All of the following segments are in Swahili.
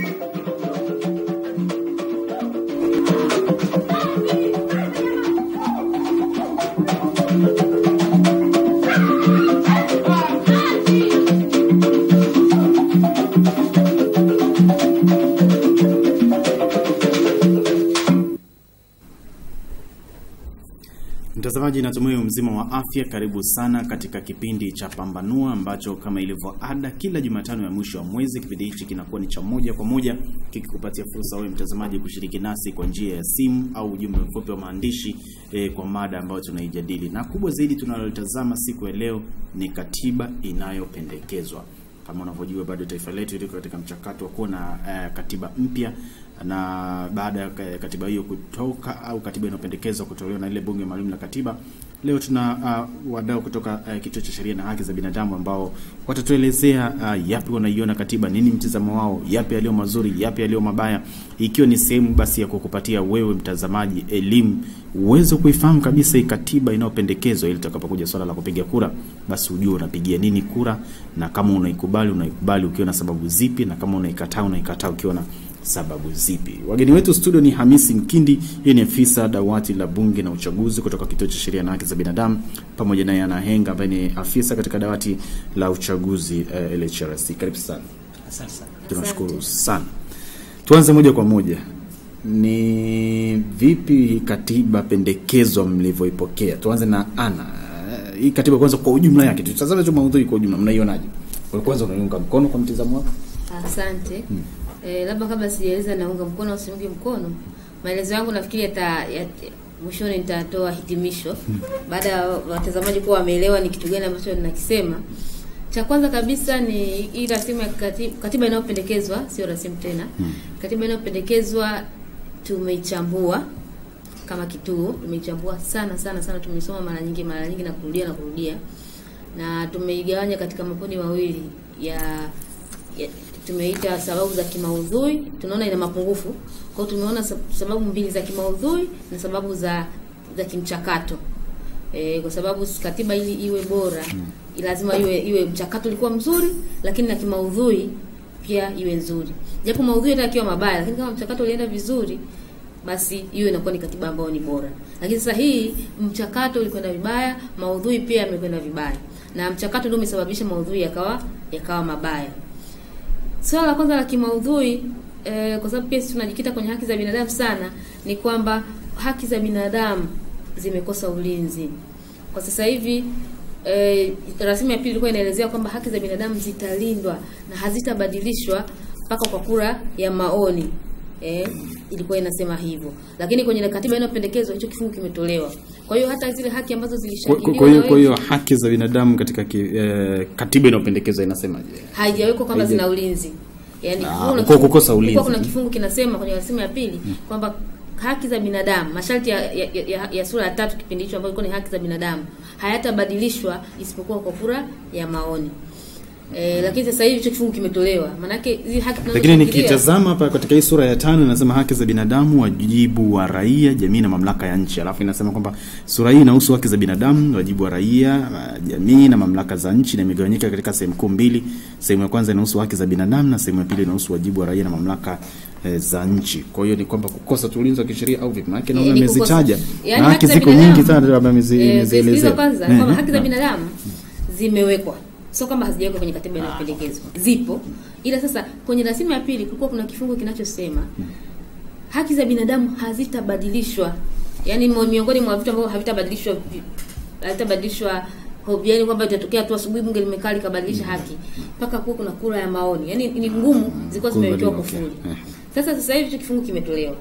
Thank you. Mtazamaji, natumai mzima wa afya. Karibu sana katika kipindi cha Pambanua ambacho kama ilivyo ada, kila Jumatano ya mwisho wa mwezi kipindi hichi kinakuwa ni cha moja kwa moja kikikupatia fursa wewe mtazamaji kushiriki nasi kwa njia ya simu au ujumbe mfupi wa maandishi eh, kwa mada ambayo tunaijadili, na kubwa zaidi tunalotazama siku ya leo ni katiba inayopendekezwa. Kama unavyojua bado taifa letu liko katika mchakato wa kuwa na eh, katiba mpya na baada ya katiba hiyo kutoka au katiba inayopendekezwa kutolewa na ile bunge maalum la katiba, leo tuna uh, wadau kutoka uh, kituo cha sheria na haki za binadamu ambao watatuelezea uh, yapi wanaiona katiba, nini mtizamo wao, yapi yaliyo mazuri, yapi yaliyo mabaya, ikiwa ni sehemu basi ya kukupatia wewe mtazamaji elimu uweze kuifahamu kabisa hii katiba inayopendekezwa, ili tutakapokuja swala la kupiga kura, basi ujue unapigia nini kura, na kama unaikubali unaikubali ukiwa na sababu zipi, na kama unaikataa unaikataa ukiwa na sababu zipi. Wageni wetu studio ni Hamisi Mkindi, yeye ni afisa dawati la bunge na uchaguzi kutoka kituo cha sheria na haki za binadamu, pamoja naye Anahenga ambaye ni afisa katika dawati la uchaguzi uh, LHRC. Karibu sana. Asante sana. Tunashukuru sana. Tuanze moja kwa moja, ni vipi katiba pendekezo mlivyoipokea? Tuanze na Ana. Uh, hii katiba kwanza kwa ujumla yake, tutazame tu maudhui kwa ujumla, mnaionaje? Kwa kwanza unaiunga mkono kwa mtizamo wako? Asante. Eh, labda kabla sijaeleza naunga mkono au siungi mkono, maelezo yangu nafikiri yata ya, mwishoni nitatoa hitimisho baada ya watazamaji kuwa wameelewa ni kitu gani ambacho ninakisema. Cha kwanza kabisa ni hii rasimu ya katiba, katiba inayopendekezwa, sio rasimu tena. Hmm. Katiba inayopendekezwa tumeichambua kama kituo, tumeichambua sana sana sana, tumeisoma mara nyingi mara nyingi na kurudia na kurudia, na tumeigawanya katika makundi mawili ya, ya tumeita sababu za kimaudhui, tunaona ina mapungufu. Kwa hiyo tumeona sababu mbili za kimaudhui na sababu za za kimchakato. E, kwa sababu katiba ili iwe bora mm. lazima iwe iwe mchakato ulikuwa mzuri, lakini na kimaudhui pia iwe nzuri. Japo maudhui hata akiwa mabaya, lakini kama mchakato ulienda vizuri, basi hiyo inakuwa ni katiba ambayo ni bora. Lakini sasa hii mchakato ulikwenda vibaya, maudhui pia yamekwenda vibaya, na mchakato ndio umesababisha maudhui yakawa yakawa mabaya. Swala la kwanza la kimaudhui eh, kwa sababu pia tunajikita kwenye haki za binadamu sana, ni kwamba haki za binadamu zimekosa ulinzi kwa sasa hivi. Eh, rasimu ya pili ilikuwa inaelezea kwamba haki za binadamu zitalindwa na hazitabadilishwa mpaka kwa kura ya maoni. Eh, ilikuwa inasema hivyo, lakini kwenye katiba inayopendekezwa hicho kifungu kimetolewa. Kwa hiyo hata zile haki ambazo zilishangiliwa, kwa hiyo kwa hiyo haki za binadamu katika ki, eh, katiba inayopendekezwa inasemaje? haijawekwa kwamba zina ulinzi. Yaani Ah, kuna kwa kukosa ulinzi. kuna kifungu kinasema kwenye rasimu ya pili hmm, kwamba haki za binadamu, masharti ya, ya, ya, ya sura ya tatu kipindi hicho ambayo ilikuwa ni haki za binadamu hayatabadilishwa isipokuwa kwa kura ya maoni. E, lakini sasa hivi hicho kifungu kimetolewa. Maanake hizi haki Lakini nikitazama hapa katika hii sura ya tano inasema haki za binadamu, wajibu wa raia, jamii na mamlaka ya nchi. Alafu inasema kwamba sura hii inahusu haki za binadamu, wajibu wa raia, jamii na mamlaka za nchi, na imegawanyika katika sehemu kuu mbili. Sehemu ya kwanza inahusu haki za binadamu na sehemu ya pili inahusu wajibu wa raia na mamlaka eh, za nchi. Kwa hiyo ni kwamba kukosa ulinzi wa kisheria au vipi? Maana Eh, naona amezitaja yaani na haki ziko nyingi sana, labda Eh, amezielezea. kwanza Eh, kwamba eh, haki za binadamu zimewekwa, sio kwamba hazijawekwa kwenye katiba inayopendekezwa, zipo. Ila sasa kwenye rasimu ya pili kulikuwa kuna kifungu kinachosema haki za binadamu hazitabadilishwa, yaani miongoni mwa vitu ambavyo havitabadilishwa vi- havitabadilishwa ho- yaani kwamba itatokea tu asubuhi bunge limekaa likabadilisha haki mpaka kuwa kuna kura ya maoni, yaani ni ngumu, zilikuwa zimewekewa kufuli. Eh. Sasa sasa hivi hicho kifungu kimetolewa.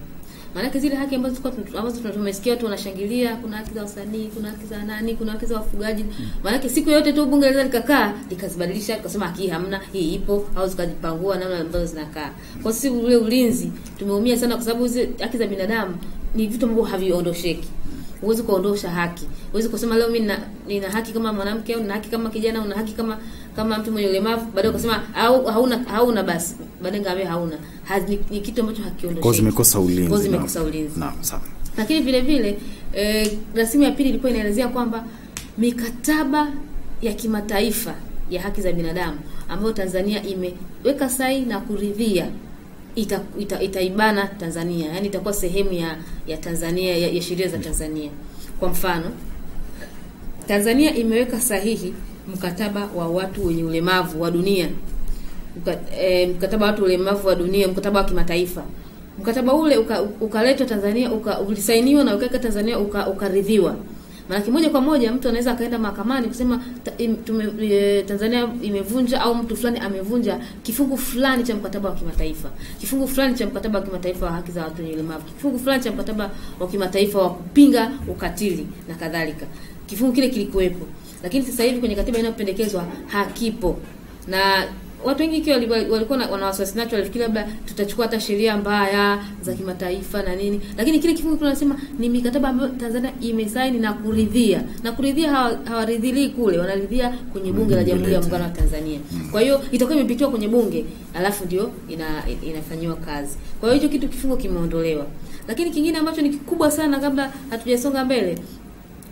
Maanake zile haki ambazo ambazo tumesikia watu wanashangilia, kuna haki za wasanii, kuna haki za nani, kuna haki za wafugaji. Maanake siku yote tu bunge linaweza likakaa likazibadilisha likasema haki hamna, hii ipo au zikajipangua namna ambazo zinakaa. Kwa sisi ule ulinzi tumeumia sana kwa sababu hizi haki za binadamu ni vitu ambavyo haviondosheki. Huwezi kuondosha haki. Huwezi kusema leo mimi nina, nina haki kama mwanamke au nina haki kama kijana au nina haki kama kama mtu mwenye ulemavu, baadaye ukasema au hauna hauna basi. Baadaye ngawe hauna. Ni, kitu ambacho hakiondosheki. Kwa zimekosa ulinzi. Kwa zimekosa ulinzi. Naam, sawa. Lakini vile vile eh, rasimu ya pili ilikuwa inaelezea kwamba mikataba ya kimataifa ya haki za binadamu ambayo Tanzania imeweka saini na kuridhia ita, ita, itaibana Tanzania, yani itakuwa sehemu ya ya Tanzania ya, ya sheria za Tanzania. Kwa mfano, Tanzania imeweka sahihi mkataba wa watu wenye ulemavu wa dunia Mka, e, mkataba wa watu ulemavu wa dunia, mkataba wa kimataifa. Mkataba ule ukaletwa uka- Tanzania uka, ulisainiwa na ukaweka Tanzania ukaridhiwa uka-. Maana moja kwa moja mtu anaweza akaenda mahakamani kusema im, tume, e, Tanzania imevunja au mtu fulani amevunja kifungu fulani cha mkataba wa kimataifa, kifungu fulani cha mkataba wa kimataifa wa haki za watu wenye ulemavu, kifungu fulani cha mkataba wa kimataifa wa kupinga ukatili na kadhalika. Kifungu kile kilikuwepo, lakini sasa hivi kwenye katiba inayopendekezwa hakipo. Na watu wengi ikiwa wali- walikuwa wana wasiwasi nacho, walifikiri labda tutachukua hata sheria mbaya za kimataifa na nini, lakini kile kifungu kinasema ni mikataba ambayo Tanzania imesaini na kuridhia, na kuridhia hawa- hawaridhilii kule, wanaridhia kwenye bunge la Jamhuri ya Muungano wa Tanzania. Kwa hiyo itakuwa imepitiwa kwenye bunge, alafu ndio ina, inafanyiwa kazi. Kwa hiyo hicho kitu kifungu kimeondolewa, lakini kingine ambacho ni kikubwa sana, kabla hatujasonga mbele,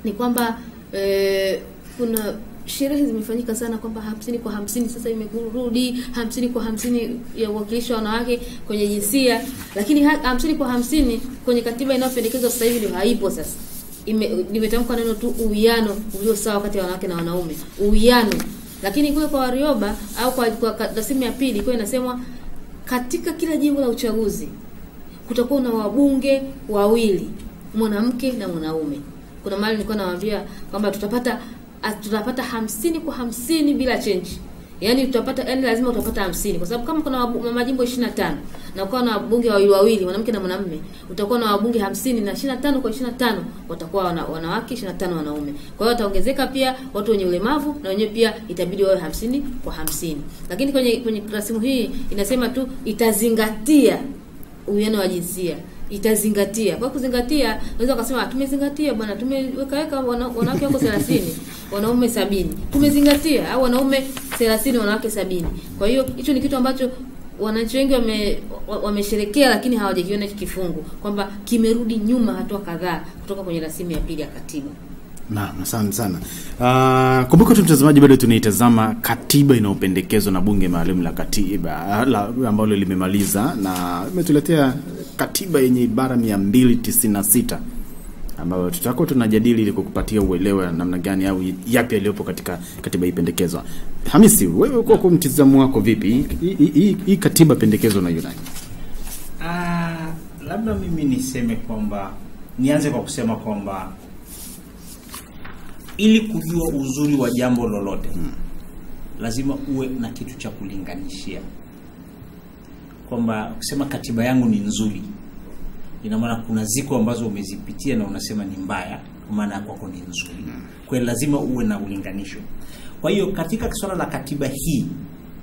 ni kwamba eh, kuna sherehe zimefanyika sana kwamba hamsini kwa hamsini sasa imerudi hamsini kwa hamsini ya uwakilishi wa wanawake kwenye jinsia, lakini ha- hamsini kwa hamsini kwenye katiba inayopendekezwa sasa hivi ndio haipo. Sasa ime- limetamkwa neno tu uwiano ulio sawa kati ya wanawake na wanaume, uwiano. Lakini kule kwa Warioba au kwa, kwa rasimu ya pili kwa inasemwa katika kila jimbo la uchaguzi kutakuwa na wabunge wawili mwanamke na mwanaume. Kuna mali nilikuwa nawaambia kwamba tutapata tutapata hamsini kwa hamsini bila change, yaani tutapata yaani lazima utapata hamsini kwa sababu kama kuna majimbo 25 na ukawa na wabunge wawili wawili mwanamke na mwanamume, utakuwa na wabunge hamsini na 25 kwa 25 watakuwa wana, wanawake 25 wanaume. Kwa hiyo wataongezeka pia watu wenye ulemavu na wenyewe pia itabidi wawe hamsini kwa hamsini. Lakini kwenye kwenye rasimu hii inasema tu itazingatia uwiano wa jinsia itazingatia. Kwa kuzingatia, unaweza ukasema "Ah, tumezingatia bwana, tumeweka weka wanawake wako 30 wanaume sabini, tumezingatia au wanaume 30 wanawake sabini. Kwa hiyo hicho ni kitu ambacho wananchi wengi wamesherekea wame lakini hawajakiona hicho kifungu kwamba kimerudi nyuma hatua kadhaa kutoka kwenye rasimu ya pili ya katiba. Naam, asante sana. Uh, kumbuka tu mtazamaji, bado tunaitazama katiba inayopendekezwa na bunge maalum la katiba la, ambalo limemaliza na imetuletea katiba yenye ibara 296 ambayo tutakuwa tunajadili ili kukupatia uelewa namna gani au yapi yaliyopo katika katiba hii pendekezwa. Hamisi, wewe kwa kwa mtizamo wako vipi hii- katiba pendekezo na Yunani? Ah, labda mimi niseme kwamba nianze kwa kusema kwamba ili kujua uzuri wa jambo lolote hmm, lazima uwe na kitu cha kulinganishia, kwamba kusema katiba yangu ni nzuri, ina maana kuna ziko ambazo umezipitia na unasema ni mbaya, kwa maana kwako ni nzuri. Kwa hiyo lazima uwe na ulinganisho. Kwa hiyo katika swala la katiba hii,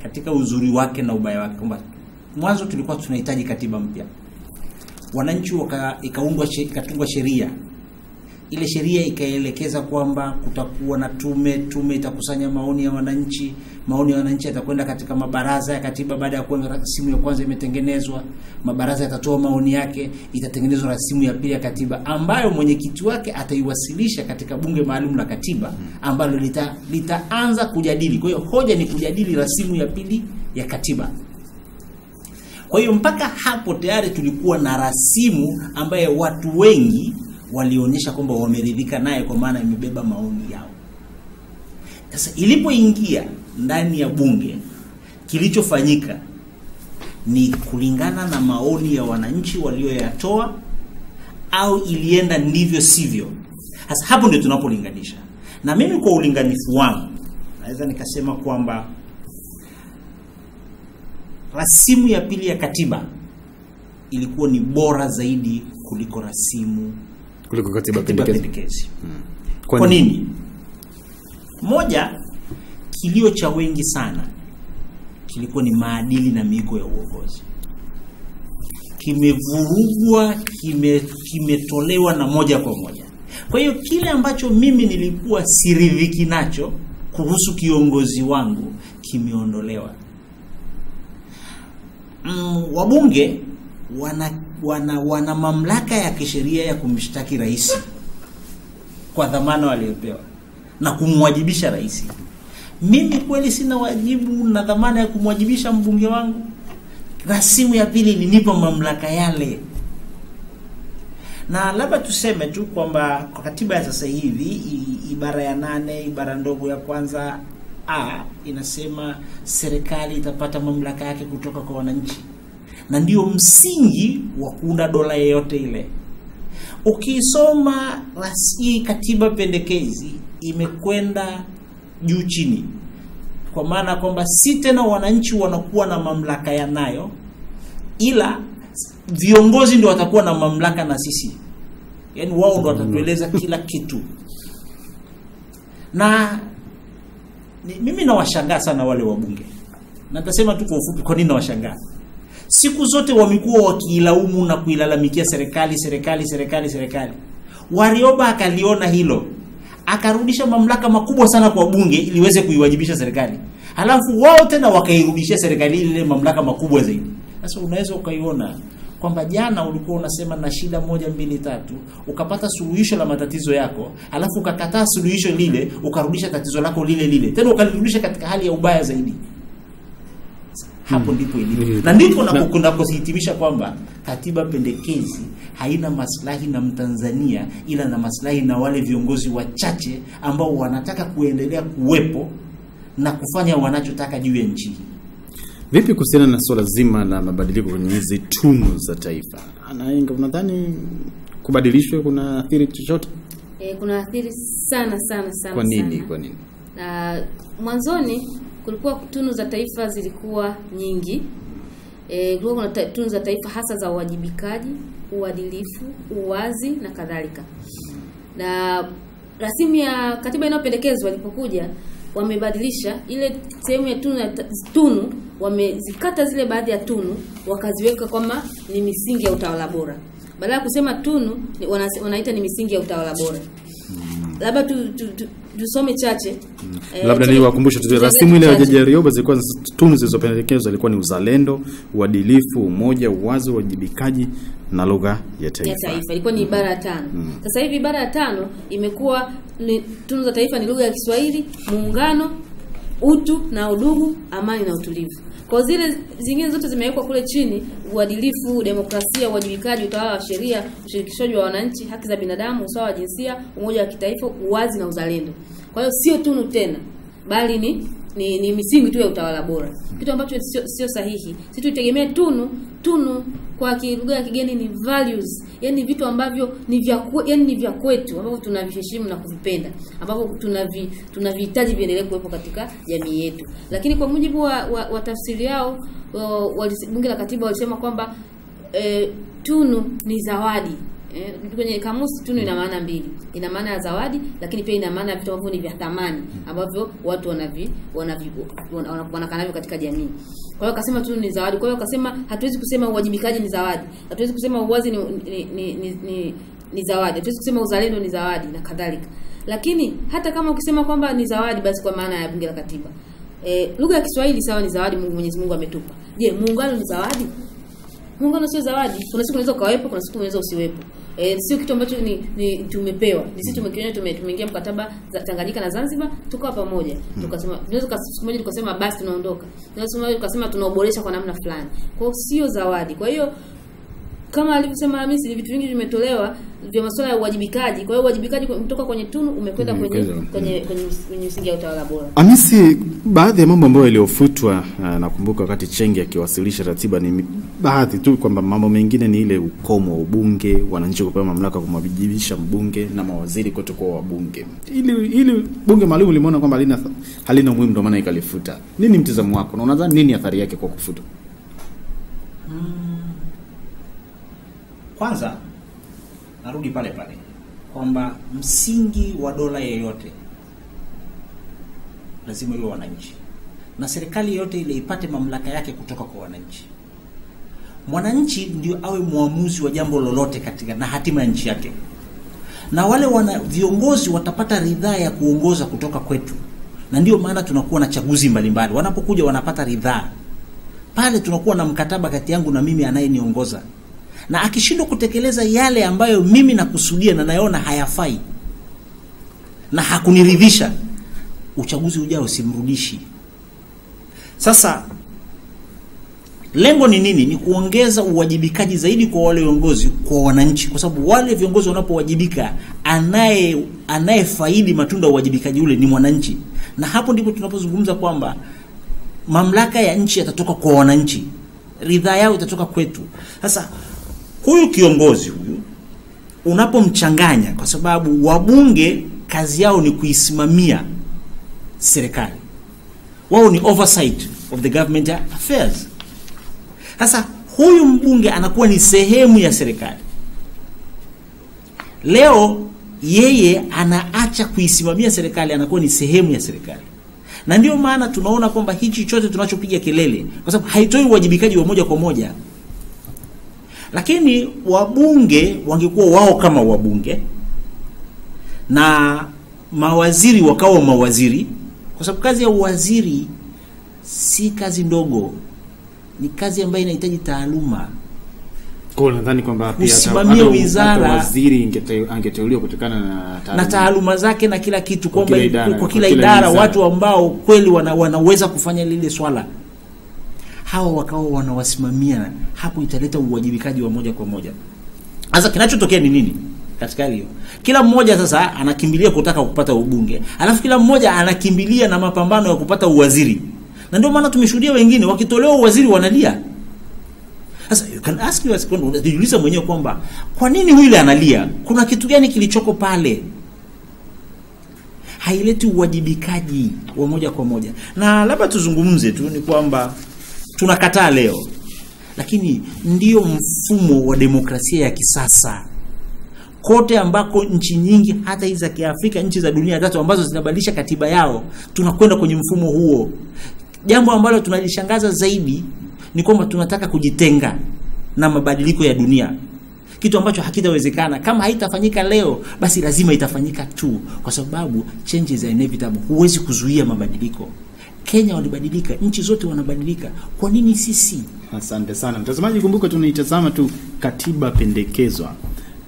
katika uzuri wake na ubaya wake, kwamba mwanzo tulikuwa tunahitaji katiba mpya, wananchi waka ikatungwa sheria ile sheria ikaelekeza kwamba kutakuwa na tume, tume itakusanya maoni ya wananchi, maoni ya wananchi yatakwenda katika mabaraza ya katiba. Baada ya kuwa rasimu ya kwanza imetengenezwa, mabaraza yatatoa maoni yake, itatengenezwa rasimu ya pili ya katiba ambayo mwenyekiti wake ataiwasilisha katika bunge maalum la katiba ambalo lita, litaanza kujadili. Kwa hiyo hoja ni kujadili rasimu ya pili ya katiba. Kwa hiyo mpaka hapo tayari tulikuwa na rasimu ambaye watu wengi walionyesha kwamba wameridhika naye, kwa maana imebeba maoni yao. Sasa ilipoingia ndani ya bunge, kilichofanyika ni kulingana na maoni ya wananchi walioyatoa, au ilienda ndivyo sivyo? Sasa hapo ndio tunapolinganisha, na mimi kwa ulinganifu wangu naweza nikasema kwamba rasimu ya pili ya katiba ilikuwa ni bora zaidi kuliko rasimu Kuliko katiba katiba pendekezi, pendekezi. Kwa Kwa nini? Moja, kilio cha wengi sana kilikuwa ni maadili na miiko ya uongozi. Kimevurugwa, kimetolewa kime kimetolewa na moja kwa moja. Kwa hiyo kile ambacho mimi nilikuwa siridhiki nacho kuhusu kiongozi wangu kimeondolewa. Mm, wabunge wana, wana, wana mamlaka ya kisheria ya kumshtaki rais kwa dhamana waliopewa na kumwajibisha rais. Mimi kweli sina wajibu na dhamana ya kumwajibisha mbunge wangu? rasimu ya pili ilinipa mamlaka yale na labda tuseme tu kwamba kwa katiba ya sasa hivi ibara ya nane ibara ndogo ya kwanza a inasema serikali itapata mamlaka yake kutoka kwa wananchi na ndio msingi wa kuunda dola yeyote ile. Ukisoma rasmi hii katiba pendekezi imekwenda juu chini. Kwa maana kwamba si tena wananchi wanakuwa na mamlaka yanayo ila viongozi ndio watakuwa na mamlaka na sisi. Yaani wao ndio watatueleza kila kitu. Na mimi nawashangaa sana wale wabunge natasema tu kwa ufupi kwa nini nawashangaa siku zote wamekuwa wakiilaumu na kuilalamikia serikali serikali serikali serikali. Warioba akaliona hilo. Akarudisha mamlaka makubwa sana kwa bunge ili iweze kuiwajibisha serikali. Halafu wao tena wakairudishia serikali ile mamlaka makubwa zaidi. Sasa unaweza ukaiona kwamba jana ulikuwa unasema na shida moja mbili tatu ukapata suluhisho la matatizo yako alafu ukakataa suluhisho lile ukarudisha tatizo lako lile lile. Tena ukalirudisha katika hali ya ubaya zaidi hapo ndipo ilipo Mm. na ndipo Na- napo- kunapohitimisha kwamba katiba pendekezi haina maslahi na mtanzania ila na maslahi na wale viongozi wachache ambao wanataka kuendelea kuwepo na kufanya wanachotaka juu ya nchi hii Vipi kuhusiana na swala zima la mabadiliko kwenye hizi tunu za taifa? Anainga, unadhani kubadilishwe kuna athiri chochote? E, kuna athiri sana sana sana Kwa nini? sana. Kwa nini? na mwanzoni kulikuwa tunu za taifa zilikuwa nyingi. E, kulikuwa kuna tunu za taifa hasa za uwajibikaji uadilifu uwazi na kadhalika. Na rasimu ya katiba inayopendekezwa ilipokuja wamebadilisha ile sehemu ya tunu, tunu wamezikata zile baadhi ya tunu wakaziweka kwamba ni misingi ya utawala bora. Badala ya kusema tunu wanaita ni misingi ya utawala bora labda tu, tu, tu, tusome chache Eh, Labda ni niwakumbushe tu rasimu ile ya. Jaji Warioba zilikuwa tunu zilizopendekezwa ilikuwa ni uzalendo, uadilifu, umoja, uwazi, uwajibikaji na lugha ya taifa. ya taifa ilikuwa ni ibara ya tano. Sasa hivi ibara ya tano imekuwa ni tunu za taifa ni lugha ya Kiswahili, muungano, utu na udugu, amani na utulivu. Kwa zile zingine zote zimewekwa kule chini: uadilifu, demokrasia, uwajibikaji, utawala wa sheria, ushirikishwaji wa wananchi, haki za binadamu, usawa wa jinsia, umoja wa kitaifa, uwazi na uzalendo. Kwa hiyo sio tunu tena, bali ni ni, ni misingi tu ya utawala bora, kitu ambacho sio, sahihi. Sisi tuitegemee tunu tunu kwa kilugha ya kigeni ni values, yani vitu ambavyo ni vya yani ni vya kwetu ambavyo tunaviheshimu na kuvipenda, ambavyo tunavi tunavihitaji viendelee kuwepo katika jamii yetu. Lakini kwa mujibu wa, wa, wa tafsiri yao bunge la katiba walisema kwamba e, tunu ni zawadi Eh, kwenye kamusi tunu ina maana mbili. Ina maana ya zawadi, lakini pia ina maana ya vitu ambavyo ni vya thamani ambavyo watu wanavi wanavi wana- wana- wanakaa navyo katika jamii. Kwa hiyo akasema tu ni zawadi. Kwa hiyo akasema hatuwezi kusema uwajibikaji ni zawadi. Hatuwezi kusema uwazi ni ni, ni, ni, ni, ni zawadi. Hatuwezi kusema uzalendo ni zawadi na kadhalika. Lakini hata kama ukisema kwamba ni zawadi basi kwa maana ya bunge la katiba. E, lugha ya Kiswahili sawa ni zawadi Mungu Mwenyezi Mungu ametupa. Je, muungano ni zawadi? Muungano sio zawadi. Kuna siku unaweza ukawepo, kuna siku unaweza usiwepo. E, sio kitu ambacho ni, ni tumepewa. Ni sisi tumekiona tume, tumeingia mkataba za Tanganyika na Zanzibar tukawa pamoja. Tukasema tunaweza siku moja tukasema basi tunaondoka. Tunaweza siku moja tukasema tunaoboresha kwa namna fulani. Kwa hiyo sio zawadi. Kwa hiyo kama alivyosema Hamisi ni vitu vingi vimetolewa vya masuala ya uwajibikaji. Kwa hiyo uwajibikaji kutoka kwenye tunu umekwenda kwenye Umekwenda, kwenye kwenye kwenye msingi ya utawala bora. Hamisi, baadhi ya mambo ambayo yaliyofutwa, nakumbuka wakati Chenge akiwasilisha ratiba ni baadhi tu, kwamba mambo mengine ni ile ukomo wa ubunge, wananchi kupewa mamlaka kumwajibisha mbunge na mawaziri kutokuwa wabunge. Ili ili bunge maalum limeona kwamba halina halina umuhimu, ndio maana ikalifuta. Nini mtizamo wako na unadhani nini athari yake kwa kufuta? Kwanza narudi pale pale kwamba msingi wa dola yeyote lazima iwe wananchi na serikali yote ile ipate mamlaka yake kutoka kwa wananchi. Mwananchi ndio awe mwamuzi wa jambo lolote katika na hatima ya nchi yake. Na wale wana viongozi watapata ridhaa ya kuongoza kutoka kwetu na ndio maana tunakuwa na chaguzi mbalimbali. Wanapokuja wanapata ridhaa. Pale tunakuwa na mkataba kati yangu na mimi anayeniongoza na akishindwa kutekeleza yale ambayo mimi nakusudia na nayona hayafai na hakuniridhisha uchaguzi ujao simrudishi sasa lengo ni nini? Ni kuongeza uwajibikaji zaidi kwa wale viongozi kwa wananchi. Kwa sababu wale viongozi wanapowajibika anaye anayefaidi matunda ya uwajibikaji ule ni mwananchi. Na hapo ndipo tunapozungumza kwamba mamlaka ya nchi yatatoka kwa wananchi. Ridhaa yao itatoka kwetu. Sasa huyu kiongozi huyu unapomchanganya kwa sababu wabunge kazi yao ni kuisimamia serikali. Wao ni oversight of the government affairs. Sasa huyu mbunge anakuwa ni sehemu ya serikali. Leo yeye anaacha kuisimamia serikali anakuwa ni sehemu ya serikali. Na ndio maana tunaona kwamba hichi chote tunachopiga kelele kwa sababu haitoi uwajibikaji wa moja kwa moja lakini wabunge wangekuwa wao kama wabunge na mawaziri wakawa mawaziri kwa sababu kazi ya uwaziri si kazi ndogo ni kazi ambayo inahitaji taaluma. Kwa nadhani kwamba pia Kusimamia wizara- waziri angeteuliwa kutokana na taaluma, na taaluma zake na kila kitu Kwa kila idara, kwa kila kila idara watu ambao kweli wana, wanaweza kufanya lile swala hawa wakawa wanawasimamia hapo italeta uwajibikaji wa moja kwa moja. Sasa kinachotokea ni nini? Katika hiyo. Kila mmoja sasa anakimbilia kutaka kupata ubunge. Alafu kila mmoja anakimbilia na mapambano ya kupata uwaziri. Na ndio maana tumeshuhudia wengine wakitolewa uwaziri wanalia. Sasa you can ask yourself, unajiuliza mwenyewe kwamba kwa nini huyu analia? Kuna kitu gani kilichoko pale? Haileti uwajibikaji wa moja kwa moja. Na labda tuzungumze tu ni kwamba tunakataa leo. Lakini ndio mfumo wa demokrasia ya kisasa. Kote ambako nchi nyingi hata hizi za kiafrika nchi za dunia tatu ambazo zinabadilisha katiba yao tunakwenda kwenye mfumo huo. Jambo ambalo tunalishangaza zaidi ni kwamba tunataka kujitenga na mabadiliko ya dunia. Kitu ambacho hakitawezekana. Kama haitafanyika leo basi lazima itafanyika tu. Kwa sababu changes are inevitable. Huwezi kuzuia mabadiliko kenya walibadilika nchi zote wanabadilika. Kwa nini sisi? Asante sana. Mtazamaji, kumbuka tunaitazama tu katiba pendekezwa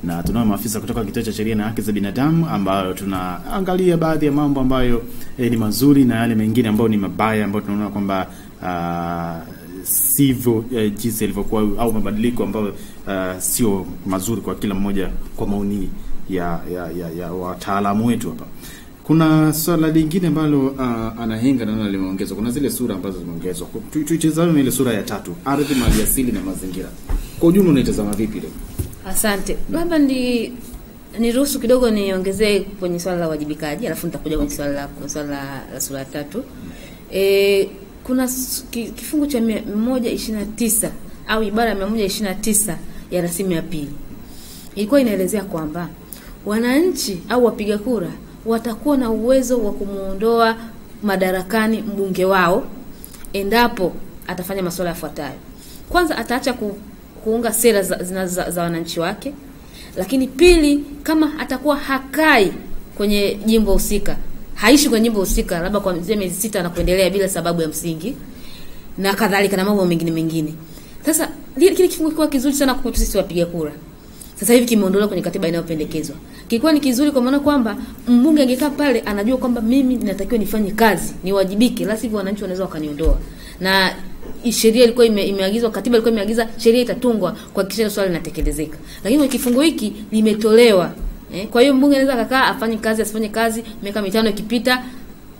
na tunao maafisa kutoka kituo cha sheria na haki za binadamu ambayo tunaangalia baadhi ya mambo ambayo eh, ni mazuri na yale mengine ambayo ni mabaya ambayo tunaona kwamba uh, sivyo eh, jinsi ilivyokuwa au mabadiliko ambayo uh, sio mazuri kwa kila mmoja kwa maoni ya, ya, ya, ya wataalamu wetu hapa. Kuna swala lingine ambalo uh, anahenga naona limeongezwa. Kuna zile sura ambazo zimeongezwa. Tu- Tuitazame ile sura ya tatu, ardhi, maliasili na mazingira. Kwa ujumla unaitazama vipi leo? Asante. Labda ni niruhusu kidogo niongezee kwenye swala la uwajibikaji, alafu nitakuja kwenye swala la swala la, sura ya tatu. E, kuna ki- kifungu cha mia moja ishirini na tisa au ibara ya mia moja ishirini na tisa ya rasimu ya pili ilikuwa inaelezea kwamba wananchi au wapiga kura watakuwa na uwezo wa kumuondoa madarakani mbunge wao endapo atafanya masuala yafuatayo. Kwanza, ataacha ku, kuunga sera za, za, za, wananchi wake, lakini pili, kama atakuwa hakai kwenye jimbo husika, haishi kwenye jimbo husika, labda kwa miezi sita na kuendelea bila sababu ya msingi na kadhalika na mambo mengine mengine. Sasa kile kifungu kiwa kizuri sana kwetu sisi wapiga kura. Sasa hivi kimeondolewa kwenye katiba inayopendekezwa. Kilikuwa ni kizuri kwa maana kwamba mbunge angekaa pale anajua kwamba mimi natakiwa nifanye kazi, niwajibike, la sivyo wananchi wanaweza wakaniondoa. Na sheria ilikuwa ime, imeagizwa, katiba ilikuwa imeagiza sheria itatungwa kuhakikisha swala linatekelezeka. Lakini kwa kifungu hiki limetolewa. Eh, kwa hiyo mbunge anaweza akakaa afanye kazi asifanye kazi, miaka mitano ikipita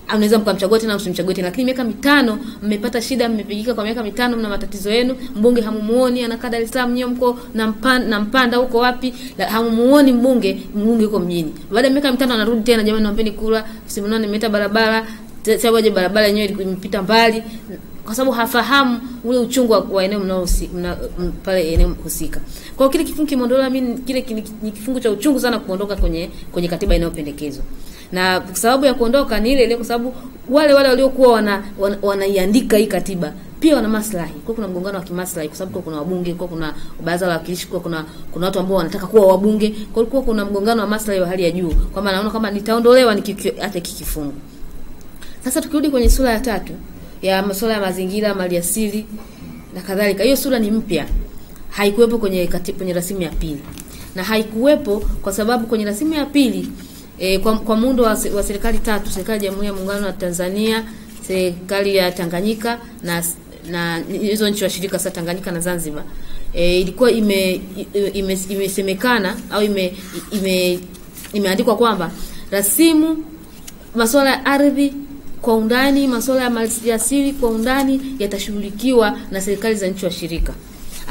unaweza mkamchagua tena msimchague tena, lakini miaka mitano mmepata shida, mmepigika kwa miaka mitano, mna matatizo yenu, mbunge hamumuoni, anakaa Dar es Salaam, nyie mko na mpanda, mpanda huko wapi, hamumuoni mbunge, mbunge huko mjini. Baada ya miaka mitano anarudi tena, jamani, naombeni kura, simnaona nimeleta barabara, sababu barabara yenyewe imepita mbali, kwa sababu hafahamu ule uchungu wa, eneo mnaohusi- mna pale eneo husika. Kwa kile kifungu kimeondolewa, mimi kile ni kifungu cha uchungu sana kuondoka kwenye kwenye katiba inayopendekezwa na sababu ya kuondoka ni ile ile, kwa sababu wale wale waliokuwa wana, wana, wanaiandika hii katiba pia wana maslahi. Kwa kuna mgongano wa kimaslahi, kwa sababu kwa kuna wabunge, kwa kuna baraza la wawakilishi, kwa kuna kuna watu ambao wanataka kuwa wabunge, kwa hiyo kuna mgongano wa maslahi wa hali ya juu, kwamba naona kama nitaondolewa hata kikifungu. Sasa tukirudi kwenye sura ya tatu ya masuala ya mazingira, maliasili na kadhalika, hiyo sura ni mpya, haikuwepo kwenye kati, kwenye rasimu ya pili, na haikuwepo kwa sababu kwenye rasimu ya pili e, kwa, kwa muundo wa, wa serikali tatu, serikali ya Jamhuri ya Muungano wa Tanzania, serikali ya Tanganyika na na hizo nchi washirika sasa Tanganyika na Zanzibar e, ilikuwa ime, ime, imesemekana au ime, ime imeandikwa kwamba rasimu masuala ya ardhi kwa undani, masuala ya maliasili kwa undani yatashughulikiwa na serikali za nchi washirika.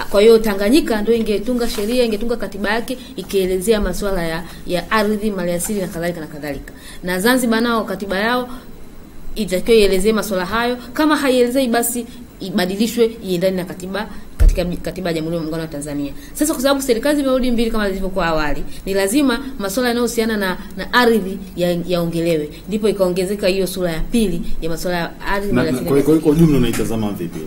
Kwa hiyo Tanganyika ndio ingetunga sheria, ingetunga katiba yake ikielezea masuala ya, ya ardhi, maliasili na kadhalika na kadhalika, na Zanzibar nao katiba yao itakiwa ielezee masuala hayo. Kama haielezei basi ibadilishwe iendane na katiba katika katiba ya Jamhuri ya Muungano wa Tanzania. Sasa kwa sababu serikali zimerudi mbili kama zilivyokuwa awali, ni lazima masuala yanayohusiana na, na ardhi yaongelewe, ya ndipo ikaongezeka hiyo sura ya pili ya masuala ya ardhi na, kwa hiyo kwa ujumla unaitazama vipi?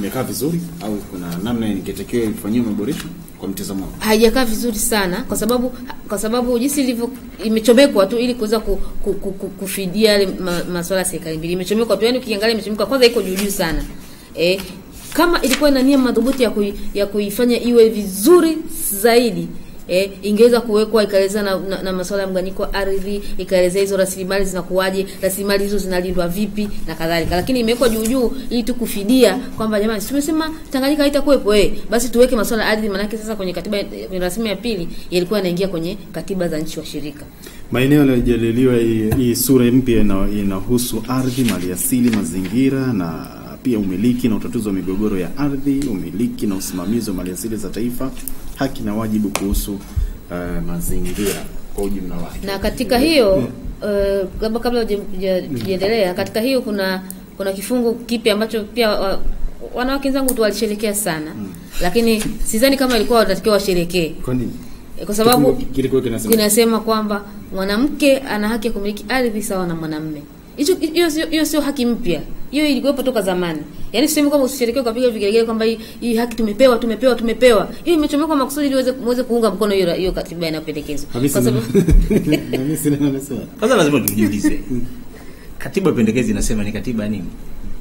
Imekaa vizuri au kuna namna ingetakiwa ifanyiwe maboresho kwa mtazamo wako? Haijakaa vizuri sana kwa sababu kwa sababu jinsi ilivyo imechomekwa tu ili kuweza ku, ku, ku, ku, kufidia yale ma, masuala ya serikali mbili. Imechomekwa tu, yani ukiangalia imechomekwa kwanza iko juu juu sana. Eh, kama ilikuwa na nia madhubuti ya kui, ya kuifanya iwe vizuri zaidi eh, ingeweza kuwekwa ikaeleza na, na, na masuala ya mganyiko wa ardhi, ikaelezea hizo rasilimali zinakuwaje, rasilimali hizo zinalindwa vipi na kadhalika, lakini imewekwa juu juu ili tu kufidia kwamba jamani, tumesema Tanganyika haitakuwepo eh, basi tuweke masuala ya ardhi, maanake sasa kwenye katiba kwenye rasimu ya pili yalikuwa yanaingia kwenye katiba za nchi washirika. Maeneo yanayojadiliwa hii sura mpya inahusu ardhi, maliasili, mazingira na pia umiliki na utatuzi wa migogoro ya ardhi, umiliki na usimamizi wa maliasili za taifa, haki na wajibu kuhusu uh, mazingira kwa ujumla wake. Na katika hiyo labda uh, kabla hujaendelea, katika hiyo kuna kuna kifungu kipi ambacho pia uh, wanawake wenzangu tu walisherekea sana hmm. Lakini sidhani kama ilikuwa wanatakiwa washerekee. Kwa nini? Kwa sababu kinasema kinasema kwamba mwanamke ana haki ya kumiliki ardhi sawa na mwanamume. Hiyo sio hiyo sio haki mpya. Hiyo ilikuwepo toka zamani. Yaani sisi kwamba usisherekee ukapiga vigelegele kwamba hii, hii haki tumepewa tumepewa tumepewa. Hii imechomekwa makusudi ili uweze muweze kuunga mkono hiyo hiyo katiba inayopendekezwa. Kwa sababu mimi sina nasema. kwanza lazima tujiulize. Katiba pendekezi inasema ni katiba nini?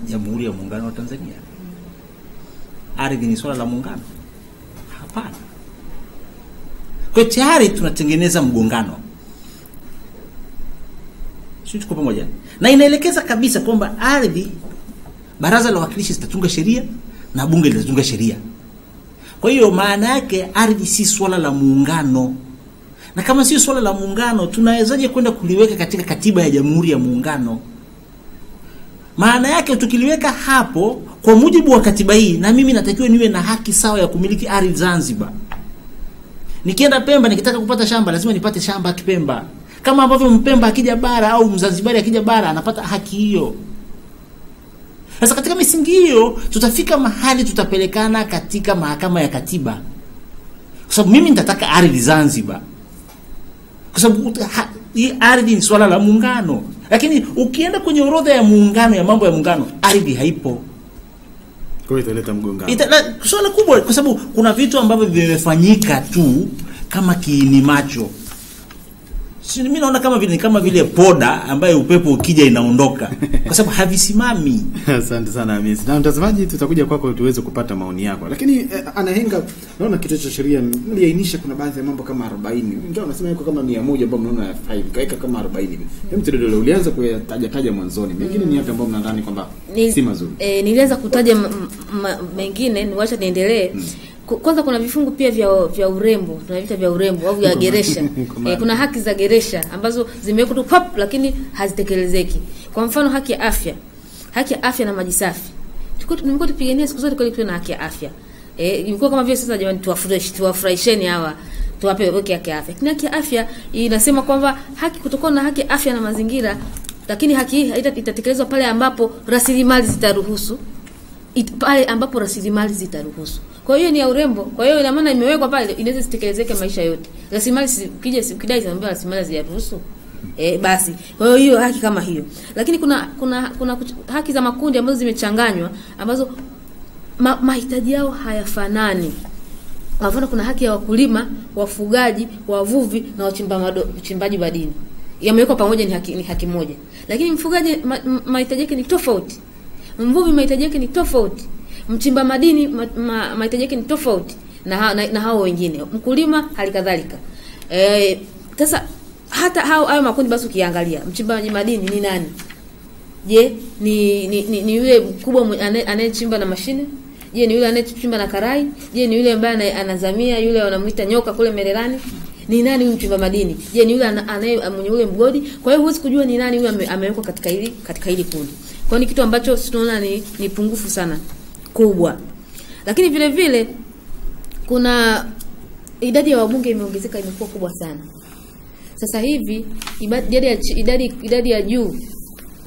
Jamhuri ya Muungano wa Tanzania. Ardhi ni swala la muungano? Hapana. Kwa tayari tunatengeneza mgongano. Sisi tuko pamoja. Na inaelekeza kabisa kwamba ardhi, baraza la wakilishi zitatunga sheria na bunge litatunga sheria. Kwa hiyo maana yake ardhi si swala la muungano, na kama sio swala la muungano, tunawezaje kwenda kuliweka katika katiba ya Jamhuri ya Muungano? Maana yake tukiliweka hapo, kwa mujibu wa katiba hii, na mimi natakiwa niwe na haki sawa ya kumiliki ardhi Zanzibar. Nikienda Pemba nikitaka kupata shamba, lazima nipate shamba Kipemba kama ambavyo Mpemba akija bara au Mzanzibari akija bara anapata haki hiyo. Sasa katika misingi hiyo tutafika mahali tutapelekana katika mahakama ya katiba, kwa sababu mimi nitataka ardhi Zanzibar, kwa sababu hii ardhi ni swala la muungano, lakini ukienda kwenye orodha ya muungano ya mambo ya muungano ardhi haipo. Kwa hiyo italeta mgongano. Ita, swala kubwa, kwa sababu kuna vitu ambavyo vimefanyika tu kama kiini macho Si mimi naona kama vile kama vile poda ambayo upepo ukija inaondoka kwa sababu havisimami. Asante sana Hamisi. Na mtazamaji, tutakuja kwako kwa tuweze kupata maoni yako, lakini eh, anahenga, naona kitu cha sheria mliainisha kuna baadhi ya mambo kama 40 ndio anasema yuko kama 100 ambao mnaona yafai, kaweka kama 40 hivi. Hem, tudodole, ulianza kuyataja taja mwanzoni, mengine ni yapi ambayo mnadhani kwamba si mazuri? Eh, niliweza kutaja mengine, niwacha niendelee. Ku- Kwanza kuna vifungu pia vya vya urembo, tunaviita vya urembo au vya geresha. Eh, kuna haki za geresha ambazo zimewekwa tu pap, lakini hazitekelezeki. Kwa mfano haki ya afya, haki ya afya na maji safi. Tumekuwa tupigania siku zote kwa na haki ya afya. Eh, ilikuwa kama vile sasa, jamani, tuwafresh tuwafurahisheni hawa tuwape okay, haki ya afya. Lakini haki ya afya inasema kwamba haki kutokana na haki ya afya na mazingira, lakini haki hii itatekelezwa pale ambapo rasilimali zitaruhusu it, pale ambapo rasilimali zitaruhusu. Kwa hiyo ni ya urembo. Kwa hiyo ina maana imewekwa pale inaweza sitekelezeke maisha yote. Rasilimali si- ukija ukidai zinaambia rasilimali hazijaruhusu. Eh, basi. Kwa hiyo hiyo haki kama hiyo. Lakini kuna kuna kuna haki za makundi ambazo zimechanganywa ambazo ma, mahitaji yao hayafanani. Kwa mfano kuna haki ya wakulima, wafugaji, wavuvi na wachimba mado, wachimbaji madini. Yamewekwa pamoja ni haki, ni haki moja. Lakini mfugaji ma- mahitaji yake ni tofauti. Mvuvi mahitaji yake ni tofauti. Mchimba madini ma- ma- mahitaji yake ni tofauti na, na, na hao wengine. Mkulima hali kadhalika. Sasa sasa hata hao hayo makundi basi ukiangalia mchimba madini ni nani? je ni ni, ni, ni yule mkubwa anayechimba na mashine? Je ni yule anayechimba na karai? Je ni yule ambaye anazamia yule wanamuita nyoka kule mererani? Ni nani huyu mchimba madini? Je ni yule ana- anaye mwenye ule mgodi? Kwa hiyo huwezi kujua ni nani huyu amewekwa katika hili katika hili kundi. Kwa ni kitu ambacho tunaona ni, ni pungufu sana kubwa. Lakini vile vile kuna idadi ya wabunge imeongezeka imekuwa kubwa sana. Sasa hivi idadi ya, idadi, idadi ya juu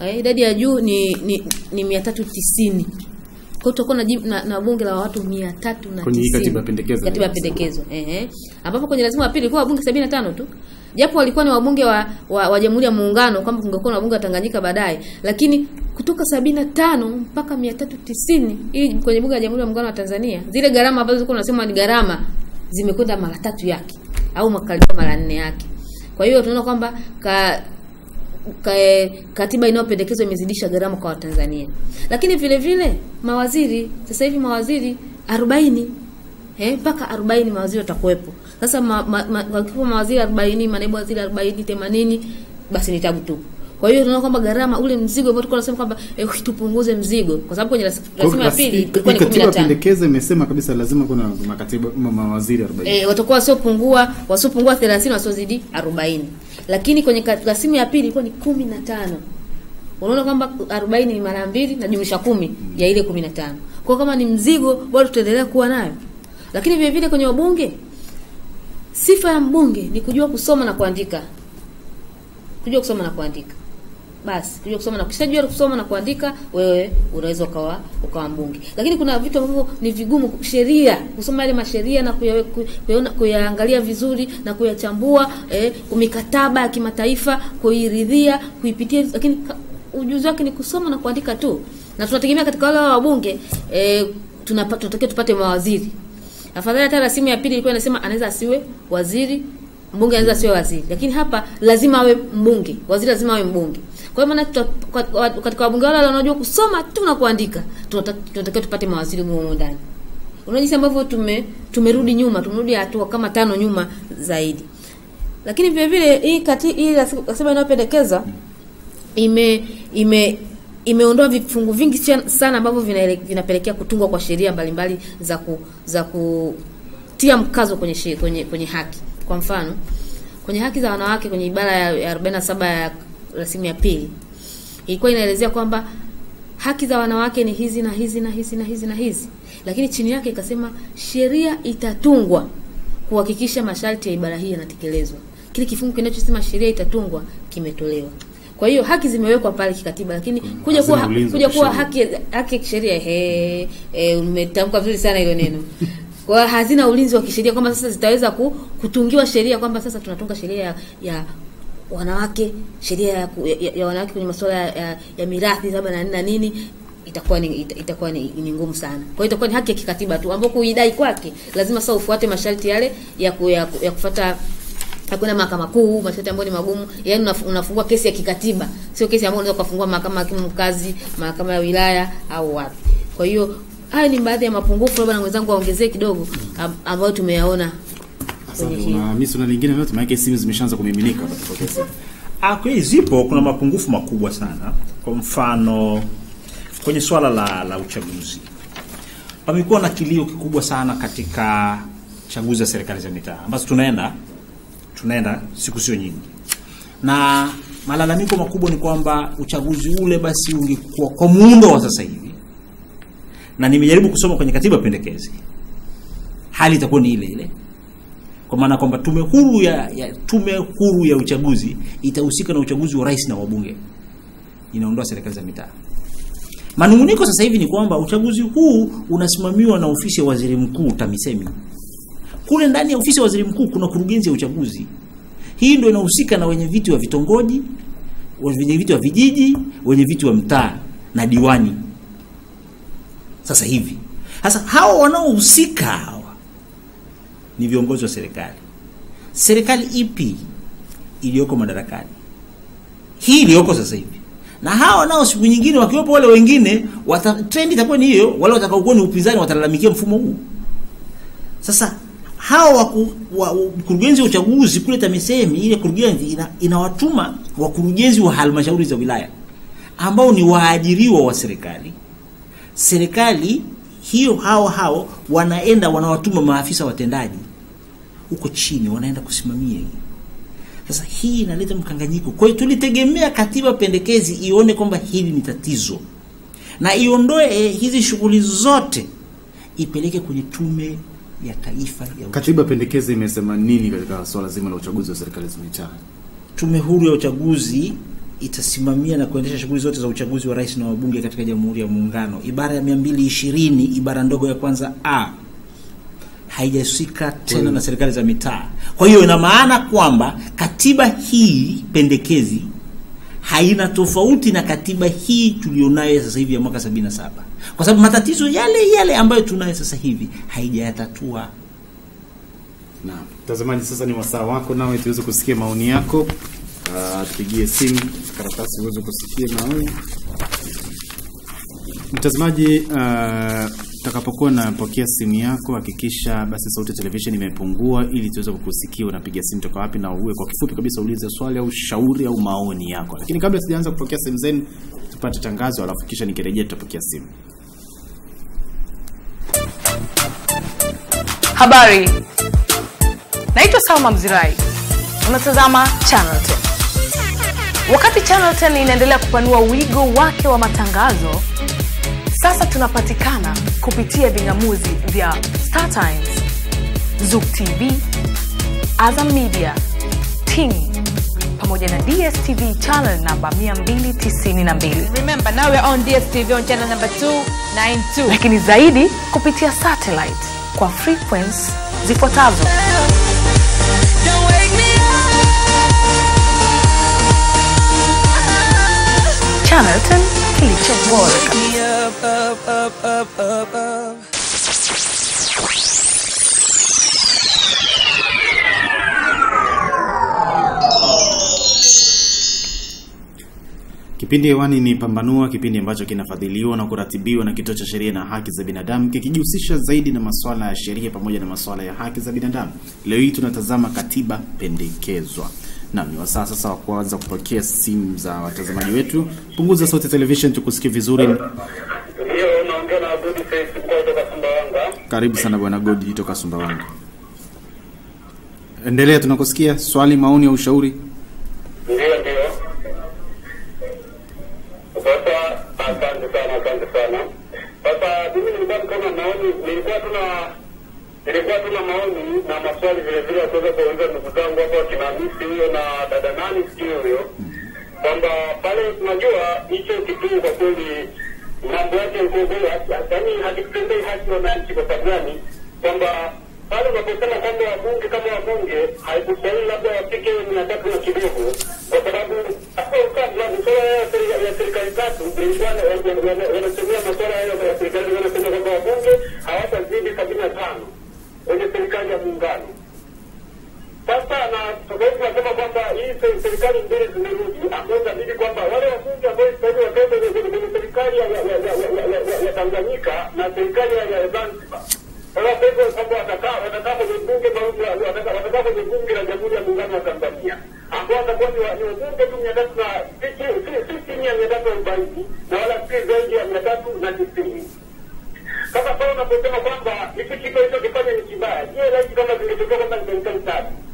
eh, idadi ya juu ni ni, ni mia tatu tisini. Kwa hiyo tutakuwa na, na, na bunge la watu mia tatu na Kwenye hii tisini. katiba pendekezo. katiba pendekezo ehe. Ambapo kwenye lazima wa pili ilikuwa wabunge 75 tu japo walikuwa ni wabunge wa, wa, wa jamhuri ya muungano kwamba kungekuwa na wabunge wa Tanganyika baadaye lakini kutoka 75 mpaka 390 ili kwenye bunge la jamhuri ya muungano wa Tanzania zile gharama ambazo zilikuwa unasema ni gharama zimekwenda mara tatu yake au makaribia mara nne yake kwa hiyo tunaona kwamba ka, ka, katiba inayopendekezwa imezidisha gharama kwa Watanzania. Lakini vile vile mawaziri, sasa hivi mawaziri 40 eh mpaka 40 mawaziri watakuwepo. Sasa ma, ma, ma, wakiwa mawaziri 40, manaibu waziri 40, 80 basi ni tabu tu. Kwa hiyo tunaona kwamba gharama ule mzigo ambao tulikuwa tunasema kwamba eh, tupunguze mzigo kwa sababu kwenye ras- rasimu ya pili ilikuwa ni katiba 15. pendekezo imesema kabisa lazima kuna makatiba mawaziri 40. Eh, watakuwa wasiopungua wasiopungua 30 wasiozidi 40. Lakini kwenye rasimu ya pili ilikuwa ni 15. Unaona kwamba 40 ni mara mbili na jumlisha kumi ya ile 15. Kwa kama ni mzigo bado tutaendelea kuwa nayo. Lakini vile vile kwenye wabunge sifa ya mbunge ni kujua kusoma na kuandika. Kujua kusoma na kuandika. Basi kujua kusoma na kushajua kusoma na kuandika, wewe unaweza ukawa ukawa mbunge. Lakini kuna vitu ambavyo ni vigumu, sheria, kusoma yale masheria na kuyaona- kuyaangalia vizuri na kuyachambua, eh, mikataba ya kimataifa, kuiridhia, kuipitia, lakini ujuzi wake ni kusoma na kuandika tu. Na tunategemea katika wale wabunge eh, tunapata tunatakiwa tupate mawaziri. Afadhali hata rasimu ya pili ilikuwa inasema anaweza asiwe waziri, mbunge anaweza asiwe waziri, lakini hapa lazima awe mbunge, waziri lazima awe mbunge. Kwa maana katika wabunge wale wanaojua kusoma tu na kuandika, tunata- tunatakiwa tupate mawaziri humo ndani. Unaona jinsi ambavyo tume tumerudi nyuma, tumerudi hatua kama tano nyuma zaidi. Lakini vile vile hii kati hii inayopendekeza ime ime imeondoa vifungu vingi sana ambavyo vinapelekea kutungwa kwa sheria mbalimbali za ku, za kutia mkazo kwenye, she, kwenye kwenye haki. Kwa mfano kwenye haki za wanawake kwenye ibara ya ya 47 ya rasimu ya pili ilikuwa inaelezea kwamba haki za wanawake ni hizi na hizi na hizi na hizi na hizi, lakini chini yake ikasema sheria itatungwa kuhakikisha masharti ya ibara hii yanatekelezwa. Kile kifungu kinachosema sheria itatungwa kimetolewa. Kwa hiyo haki zimewekwa pale kikatiba, lakini kuja kuwa kuja kuwa haki haki ya kisheria he, e, umetamka vizuri sana hilo neno. Kwa hazina ulinzi wa kisheria kwamba sasa zitaweza ku, kutungiwa sheria kwamba sasa tunatunga sheria ya, ya wanawake, sheria ya, ya, ya wanawake kwenye masuala ya, ya, ya mirathi labda na nini na nini itakuwa ni ita- itakuwa ni, ni ngumu sana. Kwa hiyo itakuwa ni haki ya kikatiba tu ambapo kuidai kwake lazima sasa ufuate masharti yale ya ku, ya, ya kufuata hakuna mahakama kuu, masharti ambayo ni magumu. Yaani unafungua kesi ya kikatiba, sio kesi ambayo unaweza kufungua mahakama ya hakimu mkazi, mahakama ya wilaya au wapi. Kwa hiyo haya ni baadhi ya mapungufu, labda na mwenzangu waongezee kidogo, ambayo tumeyaona Asante. kwenye hii. Una misi na lingine lote maana simu zimeshaanza kumiminika hapa simu. Ah, kweli zipo, kuna mapungufu makubwa sana. Kwa mfano kwenye swala la, la uchaguzi, pamekuwa na kilio kikubwa sana katika chaguzi za serikali za mitaa ambazo tunaenda tunaenda siku sio nyingi, na malalamiko makubwa ni kwamba uchaguzi ule basi ungekuwa kwa muundo wa sasa hivi, na nimejaribu kusoma kwenye katiba pendekezi, hali itakuwa ni ile ile. Kwa maana kwamba tume huru ya, ya tume huru ya uchaguzi itahusika na uchaguzi wa rais na wabunge, inaondoa serikali za mitaa. Manunguniko sasa hivi ni kwamba uchaguzi huu unasimamiwa na ofisi ya waziri mkuu TAMISEMI. Kule ndani ya ofisi ya waziri mkuu kuna kurugenzi ya uchaguzi, hii ndio inahusika na wenye viti wa vitongoji, wenye viti wa vijiji, wenye viti wa mtaa na diwani. Sasa hivi sasa hao wanaohusika hawa ni viongozi wa serikali. Serikali ipi iliyoko madarakani? Hii iliyoko sasa hivi. Na hawa nao siku nyingine wakiwepo wale wengine, trend itakuwa ni hiyo, wale watakaokuwa ni upinzani watalalamikia mfumo huu. Sasa hawa mkurugenzi wa uchaguzi kule TAMISEMI, ile kurugenzi ina, inawatuma wakurugenzi wa halmashauri za wilaya ambao ni waajiriwa wa serikali. Serikali hiyo hao hao wanaenda wanawatuma maafisa watendaji huko chini, wanaenda kusimamia hii. Sasa hii inaleta mkanganyiko. Kwa hiyo tulitegemea katiba pendekezi ione kwamba hili ni tatizo na iondoe eh, hizi shughuli zote, ipeleke kwenye tume ya taifa ya. Katiba pendekezi imesema nini katika swala zima la uchaguzi wa serikali za mitaa? Tume huru ya uchaguzi itasimamia na kuendesha shughuli zote za uchaguzi wa rais na wabunge katika Jamhuri ya Muungano. Ibara ya 220 ibara ndogo ya kwanza a haijahusika tena na serikali za mitaa. Kwa hiyo ina maana kwamba katiba hii pendekezi haina tofauti na katiba hii tulionayo sasa hivi ya mwaka 77 kwa sababu matatizo yale yale ambayo tunayo sasa hivi haijayatatua. Naam, mtazamaji, sasa ni wasaa wako nawe tuweze kusikia maoni yako. Uh, tupigie simu karatasi uweze kusikia maoni. Mtazamaji, uh, utakapokuwa unapokea simu yako hakikisha basi sauti ya television imepungua ili tuweze kukusikia unapiga simu toka wapi, na uwe kwa kifupi kabisa ulize swali au shauri au maoni yako. Lakini kabla sijaanza kupokea simu zenu, tupate tangazo, alafu kisha nikirejea tutapokea simu. Habari, naitwa Salma Mzirai. Unatazama Channel 10. Wakati Channel 10 inaendelea kupanua wigo wake wa matangazo, sasa tunapatikana kupitia ving'amuzi vya Star Times, Zook TV, Azam Media, Ting pamoja na DSTV channel namba 292. Remember, now we're on DSTV on channel number 292. lakini zaidi kupitia satellite kwa frequency zifuatazo Channel 10 kilicho bora kabisa. Kipindi hewani ni Pambanua, kipindi ambacho kinafadhiliwa na kuratibiwa na Kituo cha Sheria na Haki za Binadamu, kikijihusisha zaidi na masuala ya sheria pamoja na masuala ya haki za binadamu. Leo hii tunatazama katiba pendekezwa. Naam, ni wasaa sasa wa kuanza kupokea simu za watazamaji wetu. Punguza sauti television tukusikie vizuri. Ndio, unaongea na Abdul Said kutoka Sumbawanga. Karibu sana bwana Godi kutoka Sumbawanga. Endelea, tunakusikia. Swali, maoni au ushauri? Ndio, ndio. Sasa asante sana, asante sana. Sasa mimi nilikuwa kama maoni, nilikuwa tuna nilikuwa tuna maoni na maswali vile vile ya kuweza kuuliza ndugu zangu hapo akina Hamisi huyo na dada nani sijui huyo kwamba pale tunajua hicho kituo kwa kweli mambo yake yaani hakitendei haki wananchi kwa sababu gani? Kwamba pale unaposema kwamba wabunge kama wabunge haikustahili labda wafike mia tatu na kidogo kwa sababu masuala ya serikali tatu wanasemea masuala hayo ya serikali wanasema kwamba wabunge hawatazidi sabini na tano kwenye serikali ya muungano sasa na tofauti nasema kwamba hii se- serikali mbili zimerudi itabidi kwamba wale wabunge ambao sasa wakae kwenye serikali ya Tanganyika na serikali ya Zanzibar. Sasa hivyo kwamba watakaa watakaa kwenye bunge la- watakaa kwenye bunge la Jamhuri ya Muungano wa Tanzania ambao watakuwa ni wabunge tu mia tatu na si chini ya mia tatu arobaini na wala si zaidi ya mia tatu na tisini. Sasa pale unaposema kwamba hiki hicho ni kibaya, je, kama zingetokea kwamba ni serikali tatu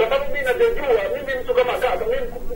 kwa sababu mi navyojua mimi mtu kama kaka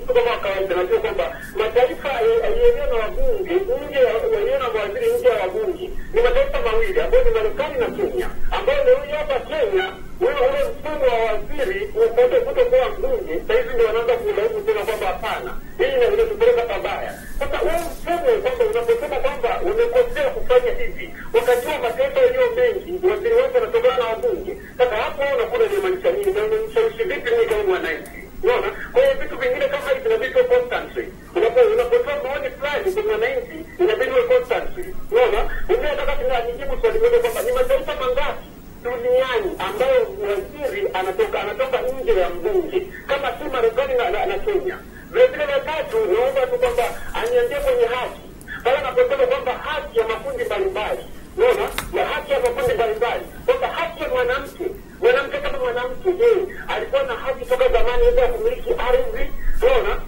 mtu kama kawaida. Najua kwamba mataifa yenyewe na wabunge nje wenyewe na mawaziri nje ya wabunge ni mataifa mawili ambayo ni marekani na kenya. Ambayo ndio hii hapa kenya wewe ule mfumo wa waziri upate kutokuwa mbunge sahizi ndio wanaanza kulaumu tena kwamba hapana. Hii inatupeleka pabaya. Sasa huu mfumo kwamba unaposema kwamba umekosea kufanya hivi wakati wa mataifa yaliyo mengi waziri wake wanatokana na wabunge. Sasa hapo unakuwa unamaanisha nini? Na unamshawishi vipi mimi kama mwananchi unaona? Kwa hiyo vitu vingine kama hivi na vitu constantly. Unapo unapotoa maoni fulani kwa wananchi inabidi uwe constant. Unaona, mimi nataka nijibu swali moja kwamba ni mataifa mangapi duniani ambayo waziri anatoka anatoka nje ya mbunge kama si Marekani na, na, na Kenya. Vile vile la tatu, naomba tu kwamba aniambie kwenye haki. Pale anaposema kwamba haki ya makundi mbalimbali, unaona, na haki ya makundi mbalimbali, kwamba haki ya mwanamke mwanamke kama mwanamke, je, alikuwa na haki toka zamani ya kumiliki ardhi? Unaona,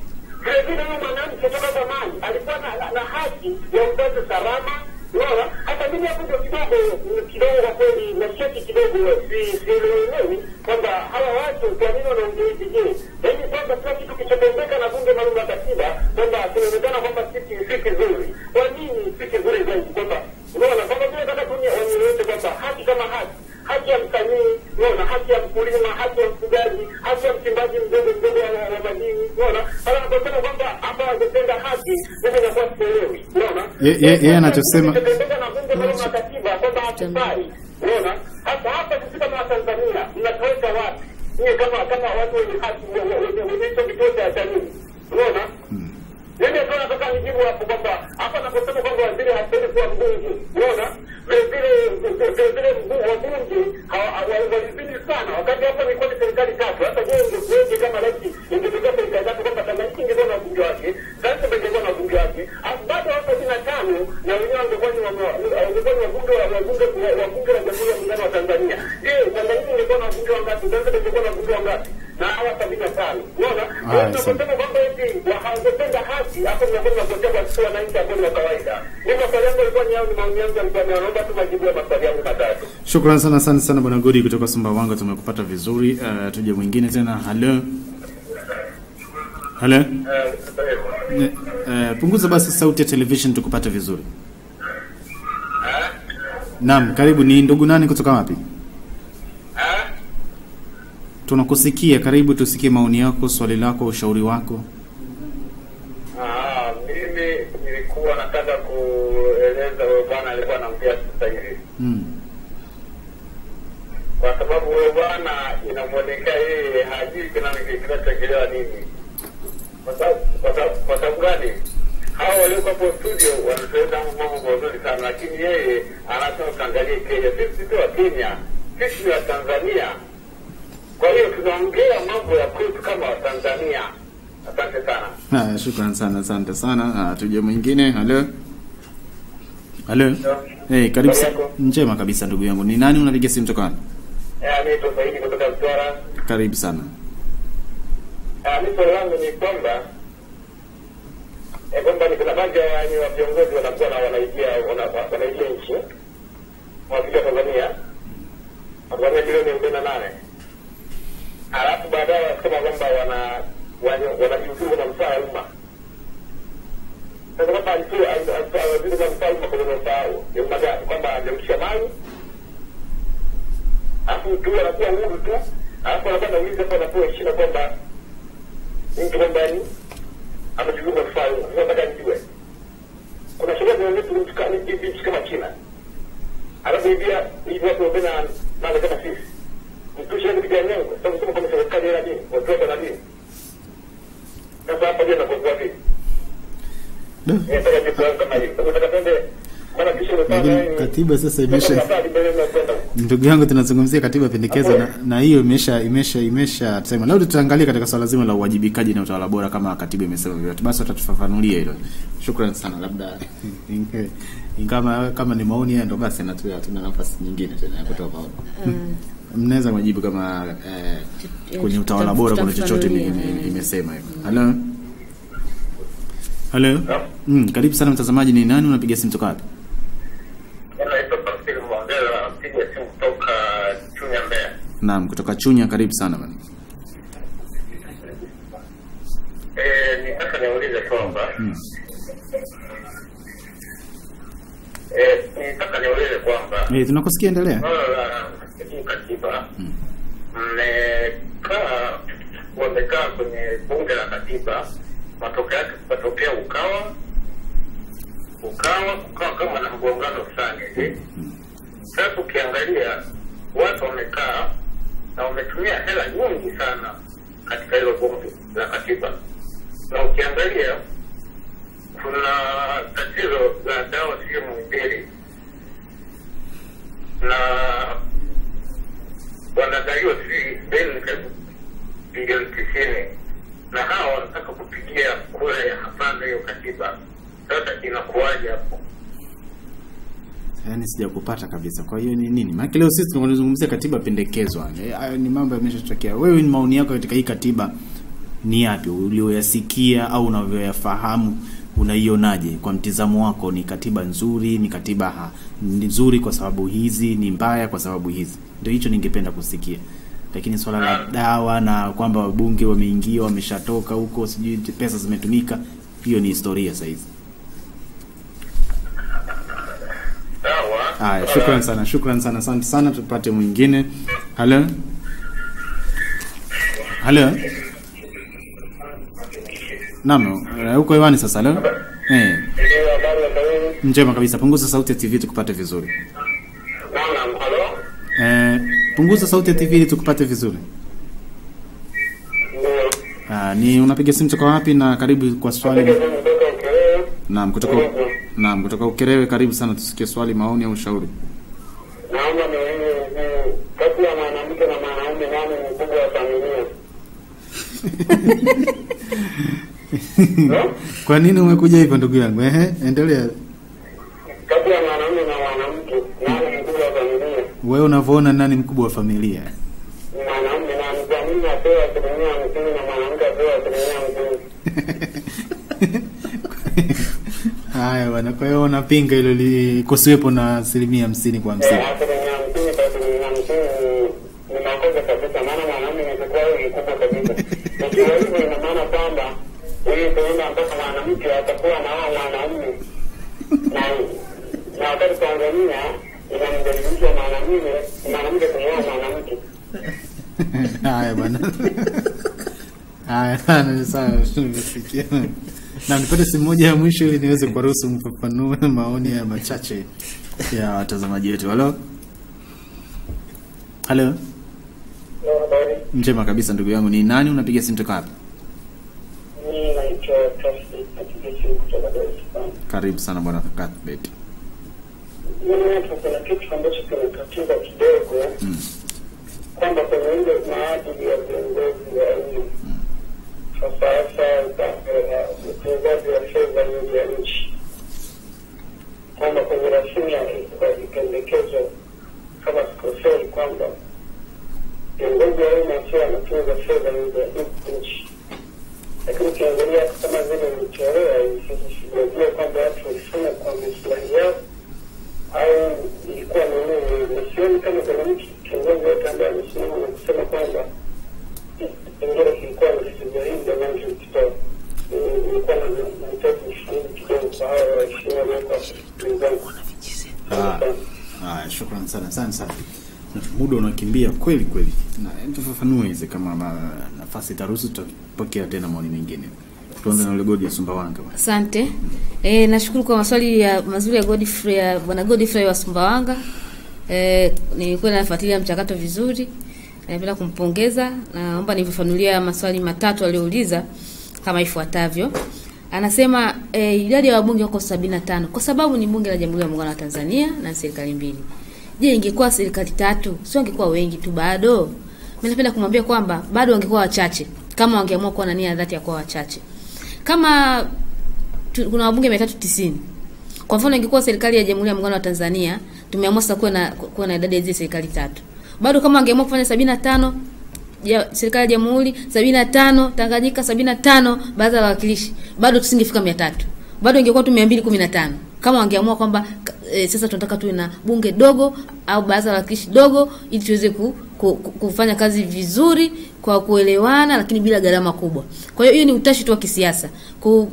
vile huyo mwanamke toka zamani alikuwa na, na, haki ya uzazi salama. Unaona, hata mimi ndio kidogo kidogo kwa kweli nasheki kidogo si sielewi kwamba hawa watu kwa nini wanaongea hivi. Je, yaani kwamba kila kitu kichotendeka na bunge maalum la katiba kwamba kinaonekana kwamba si si kizuri. Kwa nini si kizuri zaidi? Kwamba unaona kwamba vile kata tu wanieleweshe kwamba haki kama haki haki ya msanii, unaona, haki ya mkulima, haki ya mfugaji, haki ya mchimbaji mdogo mdogo wa madini, unaona. Sasa anasema kwamba hapa wangetenda haki, mimi nakuwa sielewi, unaona. Yeye ye- yeye anachosema- Kitendeka na bunge kama la katiba kwamba hakifai, unaona. Hata hapa sisi kama Watanzania mnatuweka wapi? Nyie kama kama watu wenye haki wenye wenye hicho kituo cha jamii, unaona. Mimi ndio nataka nijibu hapo kwamba hapa naposema kwamba waziri hapendi kuwa mbunge, unaona vile vile wabunge hawa- hawa- walizidi sana, wakati hapa ilikuwa ni serikali tatu. Hata je, ingekuweje kama rais ingetokea serikali tatu kwamba Tanganyika ingekuwa na wabunge wake, Zanzibar ingekuwa na wabunge wake, bado wako sabini na tano na wenyewe wangekuwa ni wabunge wabunge wa Jamhuri ya Muungano wa Tanzania. Je, Tanganyika ingekuwa na wabunge wangapi? Zanzibar ingekuwa na wabunge wangapi? Na hawa sabini na tano unaona tunasema kwamba eti haki hapo miongoni wananchi ambao ni wa kawaida ni maswali yangu alikuwa ni yao ni maoni yangu ni naomba tu majibu ya maswali yangu matatu Shukrani sana asante sana bwana Godi kutoka Sumbawanga, tumekupata vizuri. Uh, tuje mwingine tena. Halo, halo. uh, Uh, punguza basi sauti ya television tukupate vizuri. Naam, karibu. Ni ndugu nani kutoka wapi? Tunakusikia, karibu tusikie maoni yako, swali lako, ushauri wako. Ah, mimi nilikuwa nataka kueleza huyo bwana alikuwa anaongea sasa hivi Mm. kwa sababu huyo bwana inamwonekea yeye hajui kina- kinachoongelewa nini. Kwa sababu- gani? Hao waliokapo studio wanatueleza mambo mazuri sana, lakini yeye anasema tuangalie Kenya. Sisi sio wa Kenya, sisi wa Tanzania. Kwa hiyo tunaongea mambo ya kwetu kama Watanzania. Asante sana. Haya, shukran sana, asante sana. Ah, tuje mwingine. Halo, halo. Hey, karibu. Njema kabisa ndugu yangu. Ni nani unapiga simu toka wapi? Eh, Naitwa Saidi kutoka Mtwara. Karibu sana. Ah, swali langu ni kwamba eh, kwamba ni kuna baadhi ya viongozi wanakuwa na wanaingia wana- wanaingia nchi wa Tanzania Tanzania bilioni arobaini na nane halafu baadaye wanasema kwamba wana wana- wanajiuzuru na msaa umma. Sasa kwamba waziri na msaa umma kwenye msaa umma gani? Kwamba ajamsha mali alafu tu anakuwa huru tu, alafu anakuwa na ulinzi hapo, anapewa heshima kwamba mtu kwamba ni msaa umma. sasa. Nataka nijue kuna sheria zinazohusu mtu kama China, alafu hivi hivi watu wapenda nani kama sisi mtu sheria kupiga nyongo. Sasa kusema kama serikali ina dini, watu wote dini. Sasa hapa je, nakokuwa vipi? Nataka jibu kama hivi. Nataka twende maana kisha umepanga Lakini katiba sasa imesha ndugu yangu tunazungumzia katiba pendekezo na, na hiyo imesha imesha imesha tusema leo tutaangalia katika swala zima la uwajibikaji na utawala bora kama katiba imesema vyote basi watatufafanulia hilo shukrani sana labda kama kama ni maoni ndo basi natu hatuna nafasi nyingine tena ya kutoa maoni mnaweza majibu kama eh, kwenye utawala bora kuna chochote ime- ime- imesema hivyo halo halo mm, karibu sana mtazamaji ni nani? Unapiga simu toka wapi? Naam kutoka chunya karibu sana bana Eh, nitaka niulize kwamba eh, nitaka niulize kwamba eh, tunakusikia endelea. hii katiba. Mmekaa wamekaa kwenye bunge la katiba, matokeo yake kukatokea ukawa ukawa kukawa kama na mgongano fulani hivi. Sasa ukiangalia watu wamekaa na wametumia hela nyingi sana katika hilo bunge la katiba, na ukiangalia kuna tatizo la dawa sehemu mbili, na wanadaiwa sijui deni karibu tisini, na hawa wanataka kupigia kura ya hapana hiyo katiba. Sasa inakuwaje hapo? yaani sijakupata kabisa. Kwa hiyo ni nini? Maana leo sisi tunazungumzia katiba pendekezwa Eh, hayo ni mambo yameshatokea wewe ni maoni yako katika hii katiba ni yapi? Ulioyasikia au unavyoyafahamu unaionaje? Kwa mtizamo wako ni katiba nzuri ni katiba ha, nzuri kwa sababu hizi ni mbaya kwa sababu hizi ndio hicho ningependa kusikia lakini swala la dawa na kwamba wabunge wameingia wameshatoka huko sijui pesa zimetumika hiyo ni historia sahizi. Haya, shukran sana, shukran sana, asante sana. Tupate mwingine. Halo, halo. Naam, huko uko hewani sasa. Halo, eh, njema kabisa. Punguza sauti ya TV tukupate vizuri. Eh, punguza sauti ya TV ili tukupate vizuri. Ah, ni unapiga simu kutoka wapi na karibu kwa swali. Naam, kutoka Naam, kutoka Ukerewe, karibu sana tusikie swali, maoni au ushauri. Naomba ni kati ya mwanamke na mwanaume nani mkubwa wa familia? Kwa nini umekuja hivyo ndugu yangu? Ehe, endelea. Kati ya mwanaume na mwanamke nani mkubwa wa familia? Wewe unavyoona nani mkubwa wa familia? Mwanaume na ni apewe asilimia hamsini na mwanamke apewe asilimia hamsini? Haya bwana, kwa hiyo unapinga hilo likosiwepo na asilimia hamsini kwa hamsini. Eh, asilimia hamsini kwa asilimia hamsini ni- ni makosa kabisa, maana mwanaume inatakiwa awe mkubwa kabisa. Ikiwa hivyo, ina maana kwamba huyu tuenda mpaka mwanamke atakuwa na hao mwanaume na na wakati Tanzania inamdhalilisha mwanamume mwanamke mwanamke. Haya bwana. Haya sana sana tumesikia. Na nipate simu moja ya mwisho ili niweze kuwaruhusu mfafanue maoni ya machache ya watazamaji wetu. Halo. Halo. Njema kabisa ndugu yangu. Ni nani unapiga simu toka wapi? Salaam. Karibu sana bwana Cuthbert. Mimi kuna kitu ambacho kinatatiza kidogo kwamba kwenye ile maadili ya viongozi wa umma hasa hasa utunzaji wa fedha nje ya nchi, kwamba kwenye rasimu ya ilipendekezwa kama sikoseri kwamba viongozi wa umma sio wanatunza fedha nje ya nchi, lakini ukiangalia kama vile ilitolewa sijajua kwamba watu walifanya kwa maslahi yao au ilikuwa ni nini, na sioni kama kuna mtu kiongozi wote ambaye amesimama na kusema kwamba kipengele kilikuwa ni vya hivi ambavyo kitoa Nilikuwa na nahitaji ufahamu kidogo kwa hawa waheshimiwa wanaokuwa wenzangu. Ah, shukrani sana sana sana. Muda unakimbia kweli kweli. Na tufafanue hizi kama ma, nafasi itaruhusu tutapokea tena maoni mengine. Tuanze na godi ya Sumbawanga. Asante. E, nashukuru kwa maswali ya mazuri ya Godfrey ya bwana Godfrey wa Sumbawanga. E, nilikuwa nafuatilia mchakato vizuri. Napenda kumpongeza. Naomba nifafanulia maswali matatu aliyouliza kama ifuatavyo. Anasema e, idadi ya wabunge wako 75 kwa sababu ni bunge la Jamhuri ya Muungano wa Tanzania na serikali mbili. Je, ingekuwa serikali tatu, sio angekuwa wengi tu bado? Mimi napenda kumwambia kwamba bado wangekuwa wachache kama wangeamua kuwa na nia dhati ya kuwa wachache. Kama tu, kuna wabunge 390. Kwa mfano ingekuwa serikali ya Jamhuri ya Muungano wa Tanzania, tumeamua sasa kuwa na kuwa na idadi ya hizi serikali tatu. Bado kama wangeamua kufanya 75 ya serikali ya Jamhuri 75, Tanganyika 75, baraza la bado tusingefika 300. Bado ingekuwa tu 215. Kama wangeamua kwamba e, sasa tunataka tuwe na bunge dogo au baraza la wawakilishi dogo ili tuweze ku, kufanya kazi vizuri kwa kuelewana lakini bila gharama kubwa. Kwa hiyo hiyo ni utashi tu wa kisiasa.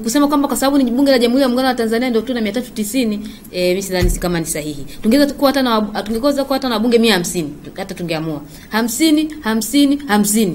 Kusema kwamba kwa sababu ni bunge la Jamhuri ya Muungano wa Tanzania ndio tuna 390 eh, mimi sidhani si kama ni sahihi. Tungeweza kuwa hata na tungekoza kuwa hata na bunge 150 hata tungeamua. 50 50 50.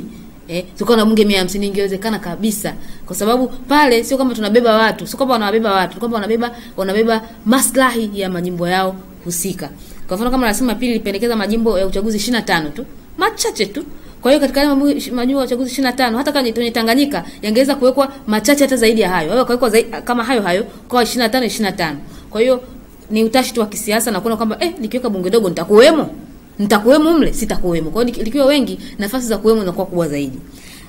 Eh, tukawa na bunge 150 ingewezekana kabisa. Kwa sababu pale sio kama tunabeba watu, sio kwamba wanawabeba watu, kwamba wanabeba wanabeba maslahi ya majimbo yao husika. Kwa mfano kama nasema pili ilipendekeza majimbo ya uchaguzi 25 tu, machache tu Kwa hiyo katika majimbo ya uchaguzi 25 hata kama ni Tanganyika yangeweza kuwekwa machache hata zaidi ya hayo. Au kawekwa kama hayo hayo kwa 25 25. Kwa hiyo ni utashi wa kisiasa na kuona kwamba eh, nikiweka bunge dogo nitakuwemo. Nitakuwemo mle, sitakuwemo. Kwa hiyo nikiwa wengi nafasi za kuwemo zinakuwa kubwa zaidi.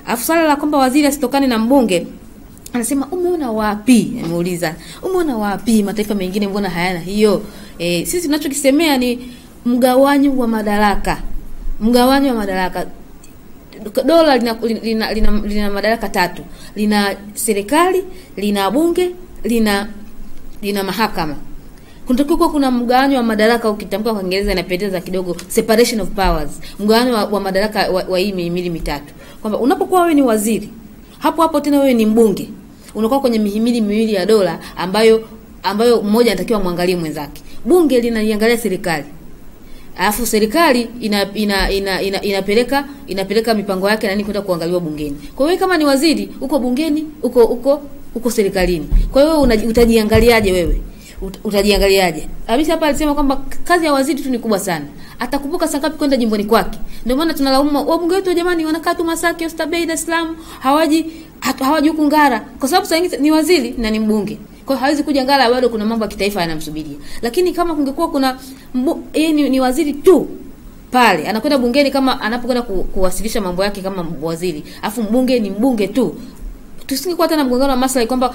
Alafu swala la kwamba waziri asitokane na mbunge anasema umeona wapi ameuliza umeona wapi mataifa mengine mbona hayana hiyo e, sisi tunachokisemea ni mgawanyo wa madaraka. Mgawanyo wa madaraka. Dola lina, lina, lina, lina madaraka tatu. Lina serikali lina bunge lina lina mahakama. Kunatakiwa kuna mgawanyo wa madaraka ukitamka kwa Kiingereza inapendeza kidogo separation of powers. Mgawanyo wa, wa madaraka wa, wa hii mihimili mitatu. Kwamba unapokuwa wewe ni waziri hapo hapo tena wewe ni mbunge. Unakuwa kwenye mihimili miwili ya dola ambayo ambayo mmoja anatakiwa mwangalie mwenzake bunge linaiangalia serikali. Alafu serikali ina, ina, ina, ina, inapeleka inapeleka mipango yake nani kwenda kuangaliwa bungeni. Kwa hiyo kama ni waziri uko bungeni uko uko uko serikalini. Kwa hiyo utajiangaliaje wewe? Utajiangaliaje? Hamisi hapa alisema kwamba kazi ya waziri tu ni kubwa sana. Atakumbuka saa ngapi kwenda jimboni kwake? Ndio maana tunalaumu wabunge wetu jamani wanakaa tu Masaki Oysterbay Dar es Salaam hawaji hawaji huku Ngara. Kwa sababu saa ni waziri na ni mbunge kwa hiyo hawezi kuja Ngara bado kuna mambo ya kitaifa yanamsubiria. Lakini kama kungekuwa kuna yeye ni, ni waziri tu pale anakwenda bungeni kama anapokwenda ku, kuwasilisha mambo yake kama waziri. Afu mbunge ni mbunge tu tusingekuwa tena mgongano wa maslahi kwamba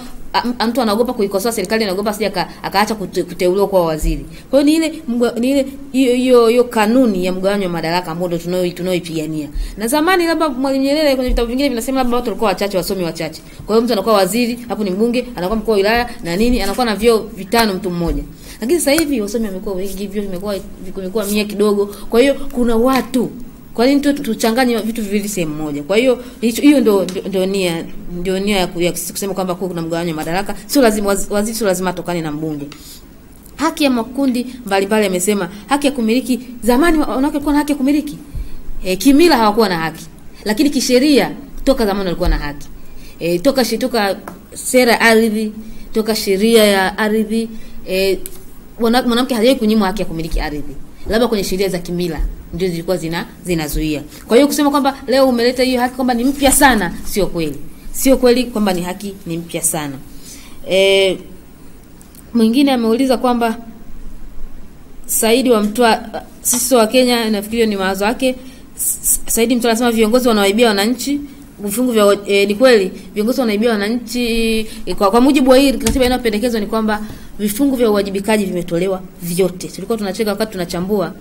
mtu anaogopa kuikosoa serikali anaogopa sija aka, akaacha kute, kuteuliwa kuwa waziri. Kwa hiyo ni ile ni ile hiyo hiyo hiyo kanuni ya mgawanyo wa madaraka ambayo ndio tunao tunaoipigania na zamani labda mwalimu Nyerere kwenye vitabu vingine vinasema labda watu walikuwa wachache wasomi wachache. Kwa hiyo mtu anakuwa waziri hapo ni mbunge anakuwa mkuu wa wilaya na nini anakuwa na vyeo vitano mtu mmoja. Lakini sasa hivi wasomi wamekuwa wengi vyeo vimekuwa vimekuwa mia kidogo. Kwa hiyo kuna watu kwa nini tu tuchanganye vitu viwili sehemu moja? Kwa hiyo hiyo ndio ndio nia ndio nia ya ya kusema kwamba kuna mgawanyo wa madaraka. Sio lazima waz- waziri sio lazima atokane na mbunge. Haki ya makundi mbalimbali amesema haki ya kumiliki zamani wanawake walikuwa na haki ya kumiliki? E, kimila hawakuwa na haki. Lakini kisheria toka zamani walikuwa na haki. E, toka shituka sera ardhi toka sheria ya ardhi e, mwanamke hajawahi kunyimwa haki ya kumiliki ardhi. Labda kwenye sheria za kimila ndio zilikuwa zina zinazuia kwa hiyo kusema kwamba leo umeleta hiyo haki kwamba ni mpya sana sio kweli sio kweli kwamba ni haki ni mpya sana e, mwingine ameuliza kwamba Saidi wa Mtwa, sisi wa Kenya, nafikiri ni mawazo yake. Saidi Mtwa anasema viongozi wanawaibia wananchi vifungu vya e, ni kweli viongozi wanaibia wananchi e, kwa, kwa mujibu wa hii katiba inayopendekezwa ni kwamba vifungu vya uwajibikaji vimetolewa vyote. Tulikuwa tunacheka wakati tunachambua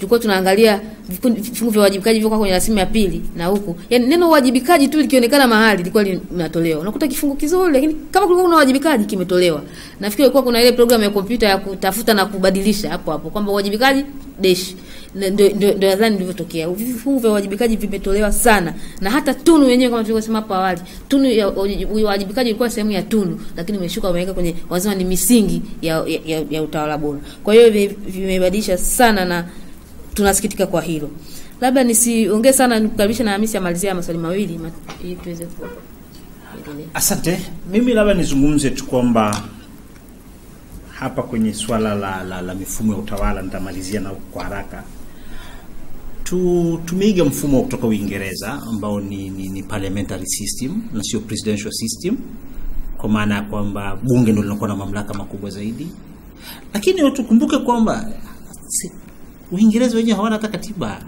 tulikuwa tunaangalia vifungu vya uwajibikaji vilivyokuwa kwenye rasimu ya pili na huku. Yani neno uwajibikaji tu likionekana mahali lilikuwa linatolewa. Unakuta kifungu kizuri lakini kama kulikuwa kuna uwajibikaji kimetolewa. Nafikiri ilikuwa kuna ile programu ya kompyuta ya kutafuta na kubadilisha hapo hapo kwamba uwajibikaji dash ndio nadhani ndilivyotokea vifungu vya uwajibikaji vimetolewa sana. Na hata tunu yenyewe kama tulivyosema hapo awali tunu ya uwajibikaji ilikuwa sehemu ya tunu lakini imeshuka wameweka kwenye wazima ni misingi ya, ya, ya, ya utawala bora. Kwa hiyo vimebadilisha sana na tunasikitika kwa hilo labda nisiongee sana nikukaribisha na Hamisi amalizia maswali mawili ili tuweze ku. Asante. Mimi labda nizungumze tu kwamba hapa kwenye swala la, la, la mifumo ya utawala nitamalizia na kwa haraka. Tu, tumeiga mfumo kutoka Uingereza ambao ni, ni, ni parliamentary system na sio presidential system, kwa maana ya kwamba bunge ndio linakuwa na mamlaka makubwa zaidi, lakini tukumbuke kwamba Uingereza wenyewe hawana hata katiba.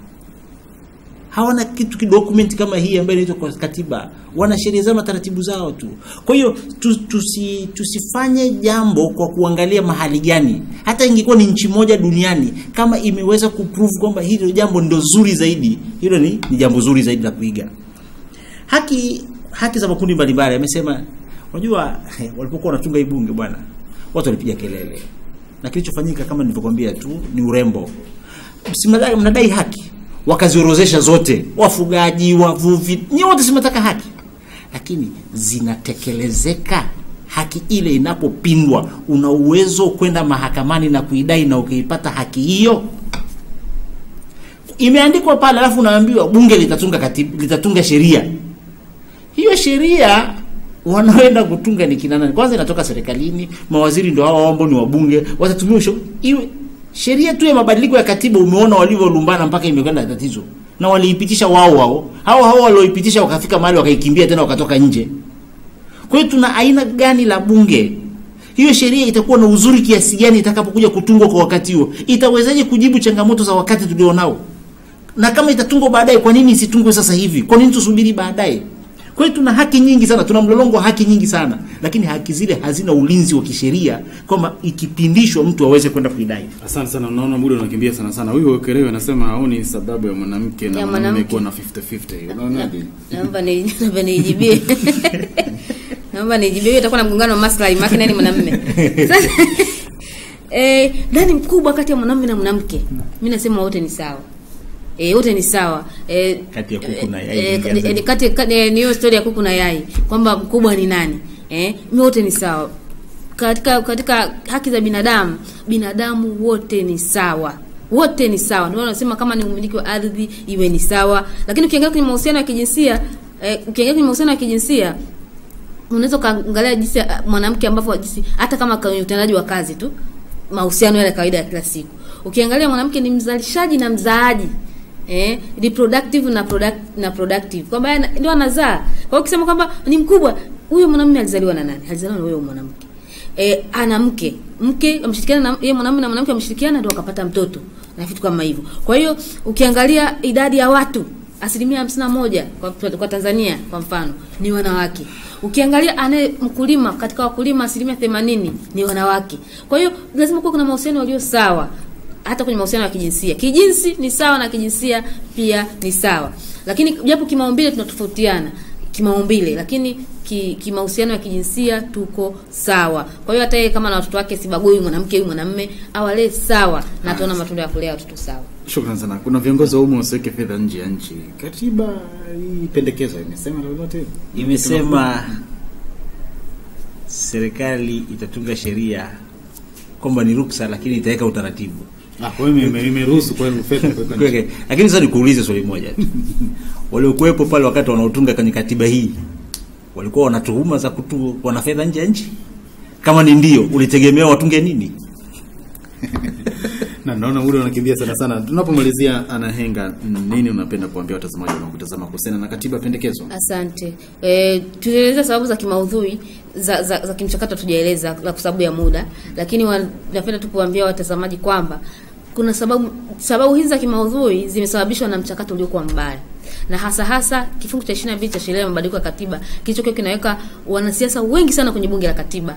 Hawana kitu kidokumenti kama hii ambayo inaitwa kwa katiba. Wana sheria zao na taratibu zao tu. Kwa hiyo tu, tusi, tusifanye jambo kwa kuangalia mahali gani. Hata ingekuwa ni nchi moja duniani kama imeweza kuprove kwamba hilo jambo ndo zuri zaidi hilo ni, ni jambo zuri zaidi la kuiga. Haki haki za makundi mbalimbali amesema unajua walipokuwa wanatunga hii bunge bwana watu walipiga kelele. Na kilichofanyika kama nilivyokuambia tu ni urembo Si mnadai haki. Wakaziorozesha zote. Wafugaji wavuvi nyi wote simetaka haki. Lakini zinatekelezeka. Haki ile inapopindwa una uwezo kwenda mahakamani na kuidai na ukiipata haki hiyo. Imeandikwa pale alafu unaambiwa bunge litatunga katibu, litatunga sheria. Hiyo sheria wanaenda kutunga ni kina nani? Kwanza inatoka serikalini mawaziri ndio hao ambao ni wabunge. Watatumia iwe sheria tu ya mabadiliko ya katiba umeona walivyolumbana mpaka imekwenda tatizo. Na waliipitisha wao wao. Hao hao walioipitisha wakafika mahali wakaikimbia tena wakatoka nje. Kwa hiyo tuna aina gani la bunge? Hiyo sheria itakuwa na uzuri kiasi gani itakapokuja kutungwa kwa wakati huo? Itawezaje kujibu changamoto za wakati tulionao? Na kama itatungwa baadaye kwa nini isitungwe sasa hivi? Kwa nini tusubiri baadaye kwa hiyo tuna haki nyingi sana tuna mlolongo wa haki nyingi sana lakini haki zile hazina ulinzi wa kisheria kwamba ikipindishwa mtu aweze kwenda kuidai Asante sana, unaona muda unakimbia sana sana. Huyu Wekerewe anasema haoni sababu ya mwanamke na mwanamume kuwa na 50-50. Unaonaje? naomba ni- naomba nijibie naomba nijibie hiyo itakuwa na mgongano wa maslahi maana nani mwanamume Sasa, eh ndani mkubwa kati ya mwanamume na mwanamke mimi nasema wote ni sawa eh wote ni sawa. E, Kati ya kuku na yai, e, nianze. eh, kati eh, ni hiyo story ya kuku na yai kwamba mkubwa ni nani? Eh wote ni sawa. Katika katika haki za binadamu binadamu wote ni sawa. Wote ni sawa. Ndio wanasema kama ni umiliki wa ardhi iwe ni sawa. Lakini ukiangalia kwenye mahusiano ya kijinsia eh, ukiangalia kwenye mahusiano ya kijinsia unaweza kaangalia jinsi mwanamke ambavyo jinsi hata kama kwenye utendaji wa kazi tu mahusiano yale kawaida ya kila siku. Ukiangalia mwanamke ni mzalishaji na mzaaji eh, reproductive na product, na productive. Kwamba ndio anazaa. Kwa hiyo ukisema kwamba ni mkubwa huyo mwanamume alizaliwa na nani? Alizaliwa na huyo mwanamke. Eh, ana mke. Mke amshirikiana na yeye mwanamume na mwanamke amshirikiana ndio akapata mtoto na vitu kama hivyo. Kwa hiyo ukiangalia idadi ya watu asilimia hamsini na moja kwa, kwa Tanzania kwa mfano ni wanawake. Ukiangalia anaye mkulima katika wakulima asilimia themanini ni wanawake. Kwa hiyo lazima kuwa kuna mahusiano yaliyo sawa hata kwenye mahusiano ya kijinsia. Kijinsi ni sawa na kijinsia pia ni sawa, lakini japo kimaumbile tunatofautiana kimaumbile, lakini ki- kimahusiano ya kijinsia tuko sawa. Kwa hiyo hata yeye kama na watoto wake sibagui mwanamke huyu mwanamume, awalee sawa na ataona matunda ya kulea watoto sawa. Shukrani sana. Kuna viongozi wa umma wasiweke fedha nje ya nchi. Katiba hii pendekezo imesema lolote? imesema serikali itatunga sheria kwamba ni ruksa lakini itaweka utaratibu Ah, kwa hiyo imeruhusu kwa fedha kuweka lakini sasa nikuulize swali moja tu. Waliokuwepo pale wakati wanaotunga kwenye katiba hii walikuwa wanatuhuma za kutu wana fedha nje ya nchi? Kama ni ndio ulitegemea watunge nini na naona ule unakimbia sana sana. Tunapomalizia, Anahenga, nini unapenda kuambia watazamaji wanaokutazama kuhusiana na katiba pendekezo? Asante. E, tulieleza sababu za kimaudhui za, za, za kimchakato tujaeleza kwa sababu ya muda, lakini wa, napenda tu kuambia watazamaji kwamba kuna sababu sababu hizi za kimaudhui zimesababishwa na mchakato uliokuwa mbaya na hasa hasa kifungu cha 22 cha sheria ya mabadiliko ya katiba kilichokuwa kinaweka wanasiasa wengi sana kwenye bunge la katiba.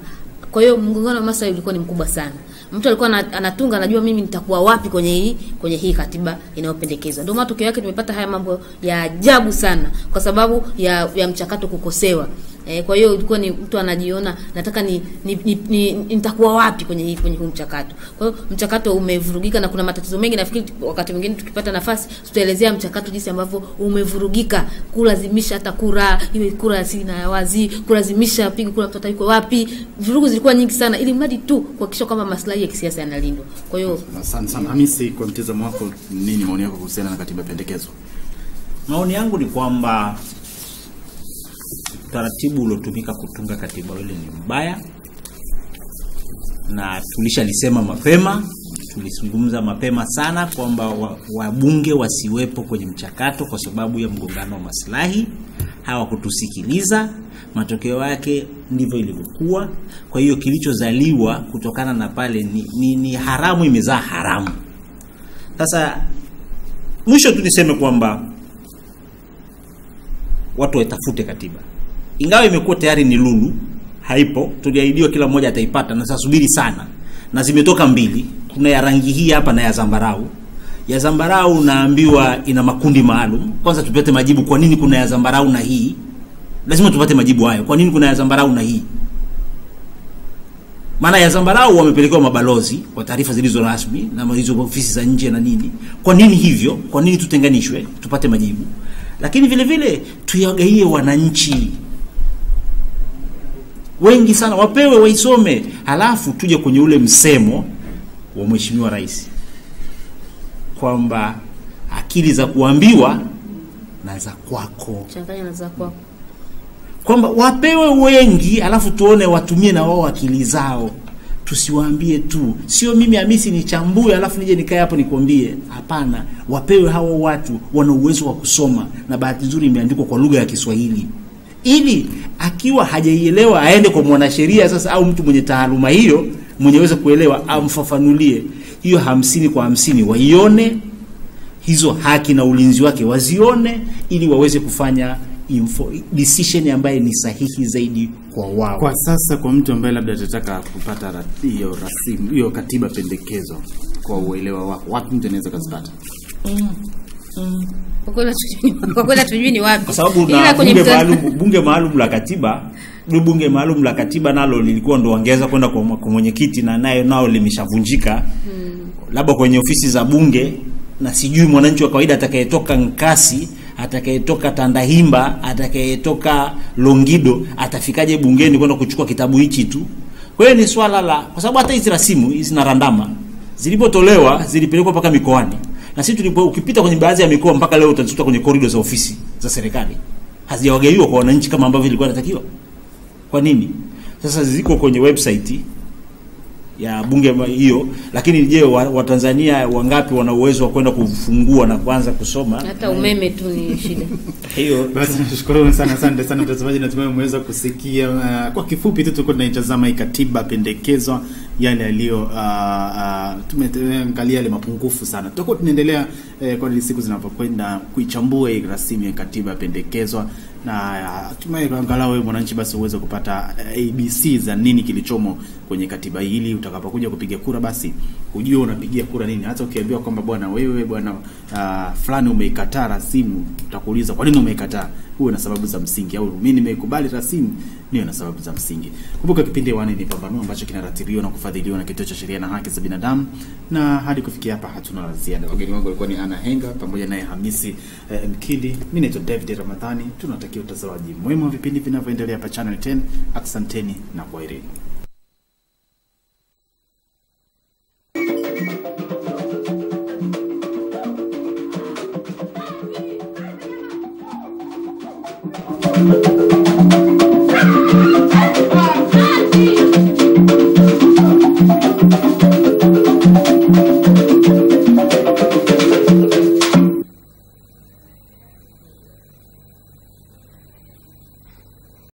Kwa hiyo mgongano wa maslahi ulikuwa ni mkubwa sana. Mtu alikuwa ana- anatunga anajua mimi nitakuwa wapi kwenye hii kwenye hii katiba inayopendekezwa. Ndio matokeo yake tumepata haya mambo ya ajabu sana kwa sababu ya, ya mchakato kukosewa. E, kwa hiyo ilikuwa ni mtu anajiona nataka ni, ni, ni, ni nitakuwa wapi kwenye hii kwenye huu mchakato. Kwa hiyo mchakato umevurugika na kuna matatizo mengi. Nafikiri wakati mwingine tukipata nafasi tutaelezea mchakato jinsi ambavyo umevurugika, kulazimisha hata kura iwe kura si na wazi, kulazimisha pigi kura mtu atakuwa wapi. Vurugu zilikuwa nyingi sana, ili mradi tu kuhakikisha kwamba maslahi ya kisiasa yanalindwa. Kwa hiyo Asante sana Hamisi, kwa mtazamo wako, nini maoni yako kuhusiana na katiba pendekezo? maoni yangu ni kwamba utaratibu uliotumika kutunga katiba ile ni mbaya. Na tulishalisema mapema tulizungumza mapema sana kwamba wabunge wa- wasiwepo kwenye mchakato kwa sababu ya mgongano wa maslahi. Hawakutusikiliza matokeo yake ndivyo ilivyokuwa. Kwa hiyo kilichozaliwa kutokana na pale ni, ni, ni haramu imezaa haramu. Sasa mwisho tu niseme kwamba watu waitafute katiba ingawa imekuwa tayari ni lulu haipo tuliahidiwa kila mmoja ataipata na sasubiri sana. Na zimetoka mbili kuna ya rangi hii hapa na ya zambarau. Ya zambarau naambiwa ina makundi maalum. Kwanza tupate majibu kwa nini kuna ya zambarau na hii? Lazima tupate majibu hayo. Kwa nini kuna ya zambarau na hii? Maana ya zambarau wamepelekewa mabalozi kwa taarifa zilizo rasmi na hizo ofisi za nje na nini. Kwa nini hivyo? Kwa nini tutenganishwe? Tupate majibu. Lakini vile vile tuyagaie wananchi wengi sana wapewe waisome. Halafu tuje kwenye ule msemo wa mheshimiwa rais kwamba akili za kuambiwa na za kwako. Changanya na za kwako. kwamba wapewe wengi alafu tuone watumie na wao akili zao. Tusiwaambie tu sio mimi hamisi nichambue alafu nije nikae hapo nikwambie. Hapana wapewe hawa watu wana uwezo wa kusoma na bahati nzuri imeandikwa kwa lugha ya kiswahili ili akiwa hajaielewa aende kwa mwanasheria sasa au mtu mwenye taaluma hiyo mwenyeweza kuelewa amfafanulie hiyo hamsini kwa hamsini waione hizo haki na ulinzi wake wazione ili waweze kufanya info, decision ambaye ni sahihi zaidi kwa wao Kwa sasa kwa mtu ambaye labda atataka kupata hiyo rasimu hiyo katiba pendekezo kwa uelewa wako, wapi mtu anaweza kazipata? mm. hatujui- kwa kweli hatujui ni wapi. Kwa sababu na bunge maalum bunge maalum la katiba ni bunge maalum la katiba nalo lilikuwa ndo wangeweza kwenda kwa mwenyekiti na naye nao limeshavunjika. Hmm. labda kwenye ofisi za bunge na sijui mwananchi wa kawaida atakayetoka Nkasi atakayetoka Tandahimba atakayetoka Longido atafikaje bungeni kwenda kuchukua kitabu hichi tu? Kwa hiyo ni swala la kwa sababu hata hizi rasimu hizi na randama zilipotolewa zilipelekwa mpaka mikoani na sisi tulipo ukipita kwenye baadhi ya mikoa mpaka leo utazikuta kwenye korido za ofisi za serikali. Hazijawagaiwa kwa wananchi kama ambavyo ilikuwa inatakiwa. Kwa nini? Sasa ziko kwenye website ya bunge hiyo lakini je wa- watanzania wangapi wana uwezo wa kwenda kufungua na kuanza kusoma? Hata umeme tu ni shida. Hiyo Basi nashukuru sana, asante sana mtazamaji, natumai umeweza kusikia. Uh, kwa kifupi tu tulikuwa tunaitazama hii katiba pendekezwa, yale yaliyo uh, uh, tumeangalia yale mapungufu sana. Tutakuwa tunaendelea eh, kwa siku zinavyokwenda kuichambua hii rasimu ya katiba pendekezwa na uh, hatimaye angalau wewe mwananchi basi uweze kupata uh, ABC za nini kilichomo kwenye katiba hii, ili utakapokuja kupiga kura basi ujue unapigia kura nini. Hata ukiambiwa kwamba bwana wewe bwana uh, fulani umeikataa rasimu, utakuuliza kwa nini umeikataa, huwe na sababu za msingi, au mimi nimeikubali rasimu niyo na sababu za msingi. Kumbuka kipindi hewani ni Pambanuo ambacho kinaratibiwa na kufadhiliwa na Kituo cha Sheria na Haki za Binadamu, na hadi kufikia hapa hatuna la ziada. Wageni wangu walikuwa ni Ana Henga pamoja naye Hamisi eh, Mkidi. Mi naitwa David Ramadhani, tunatakia utazamaji mwema wa vipindi vinavyoendelea hapa Channel 10. Asanteni na kwaherini.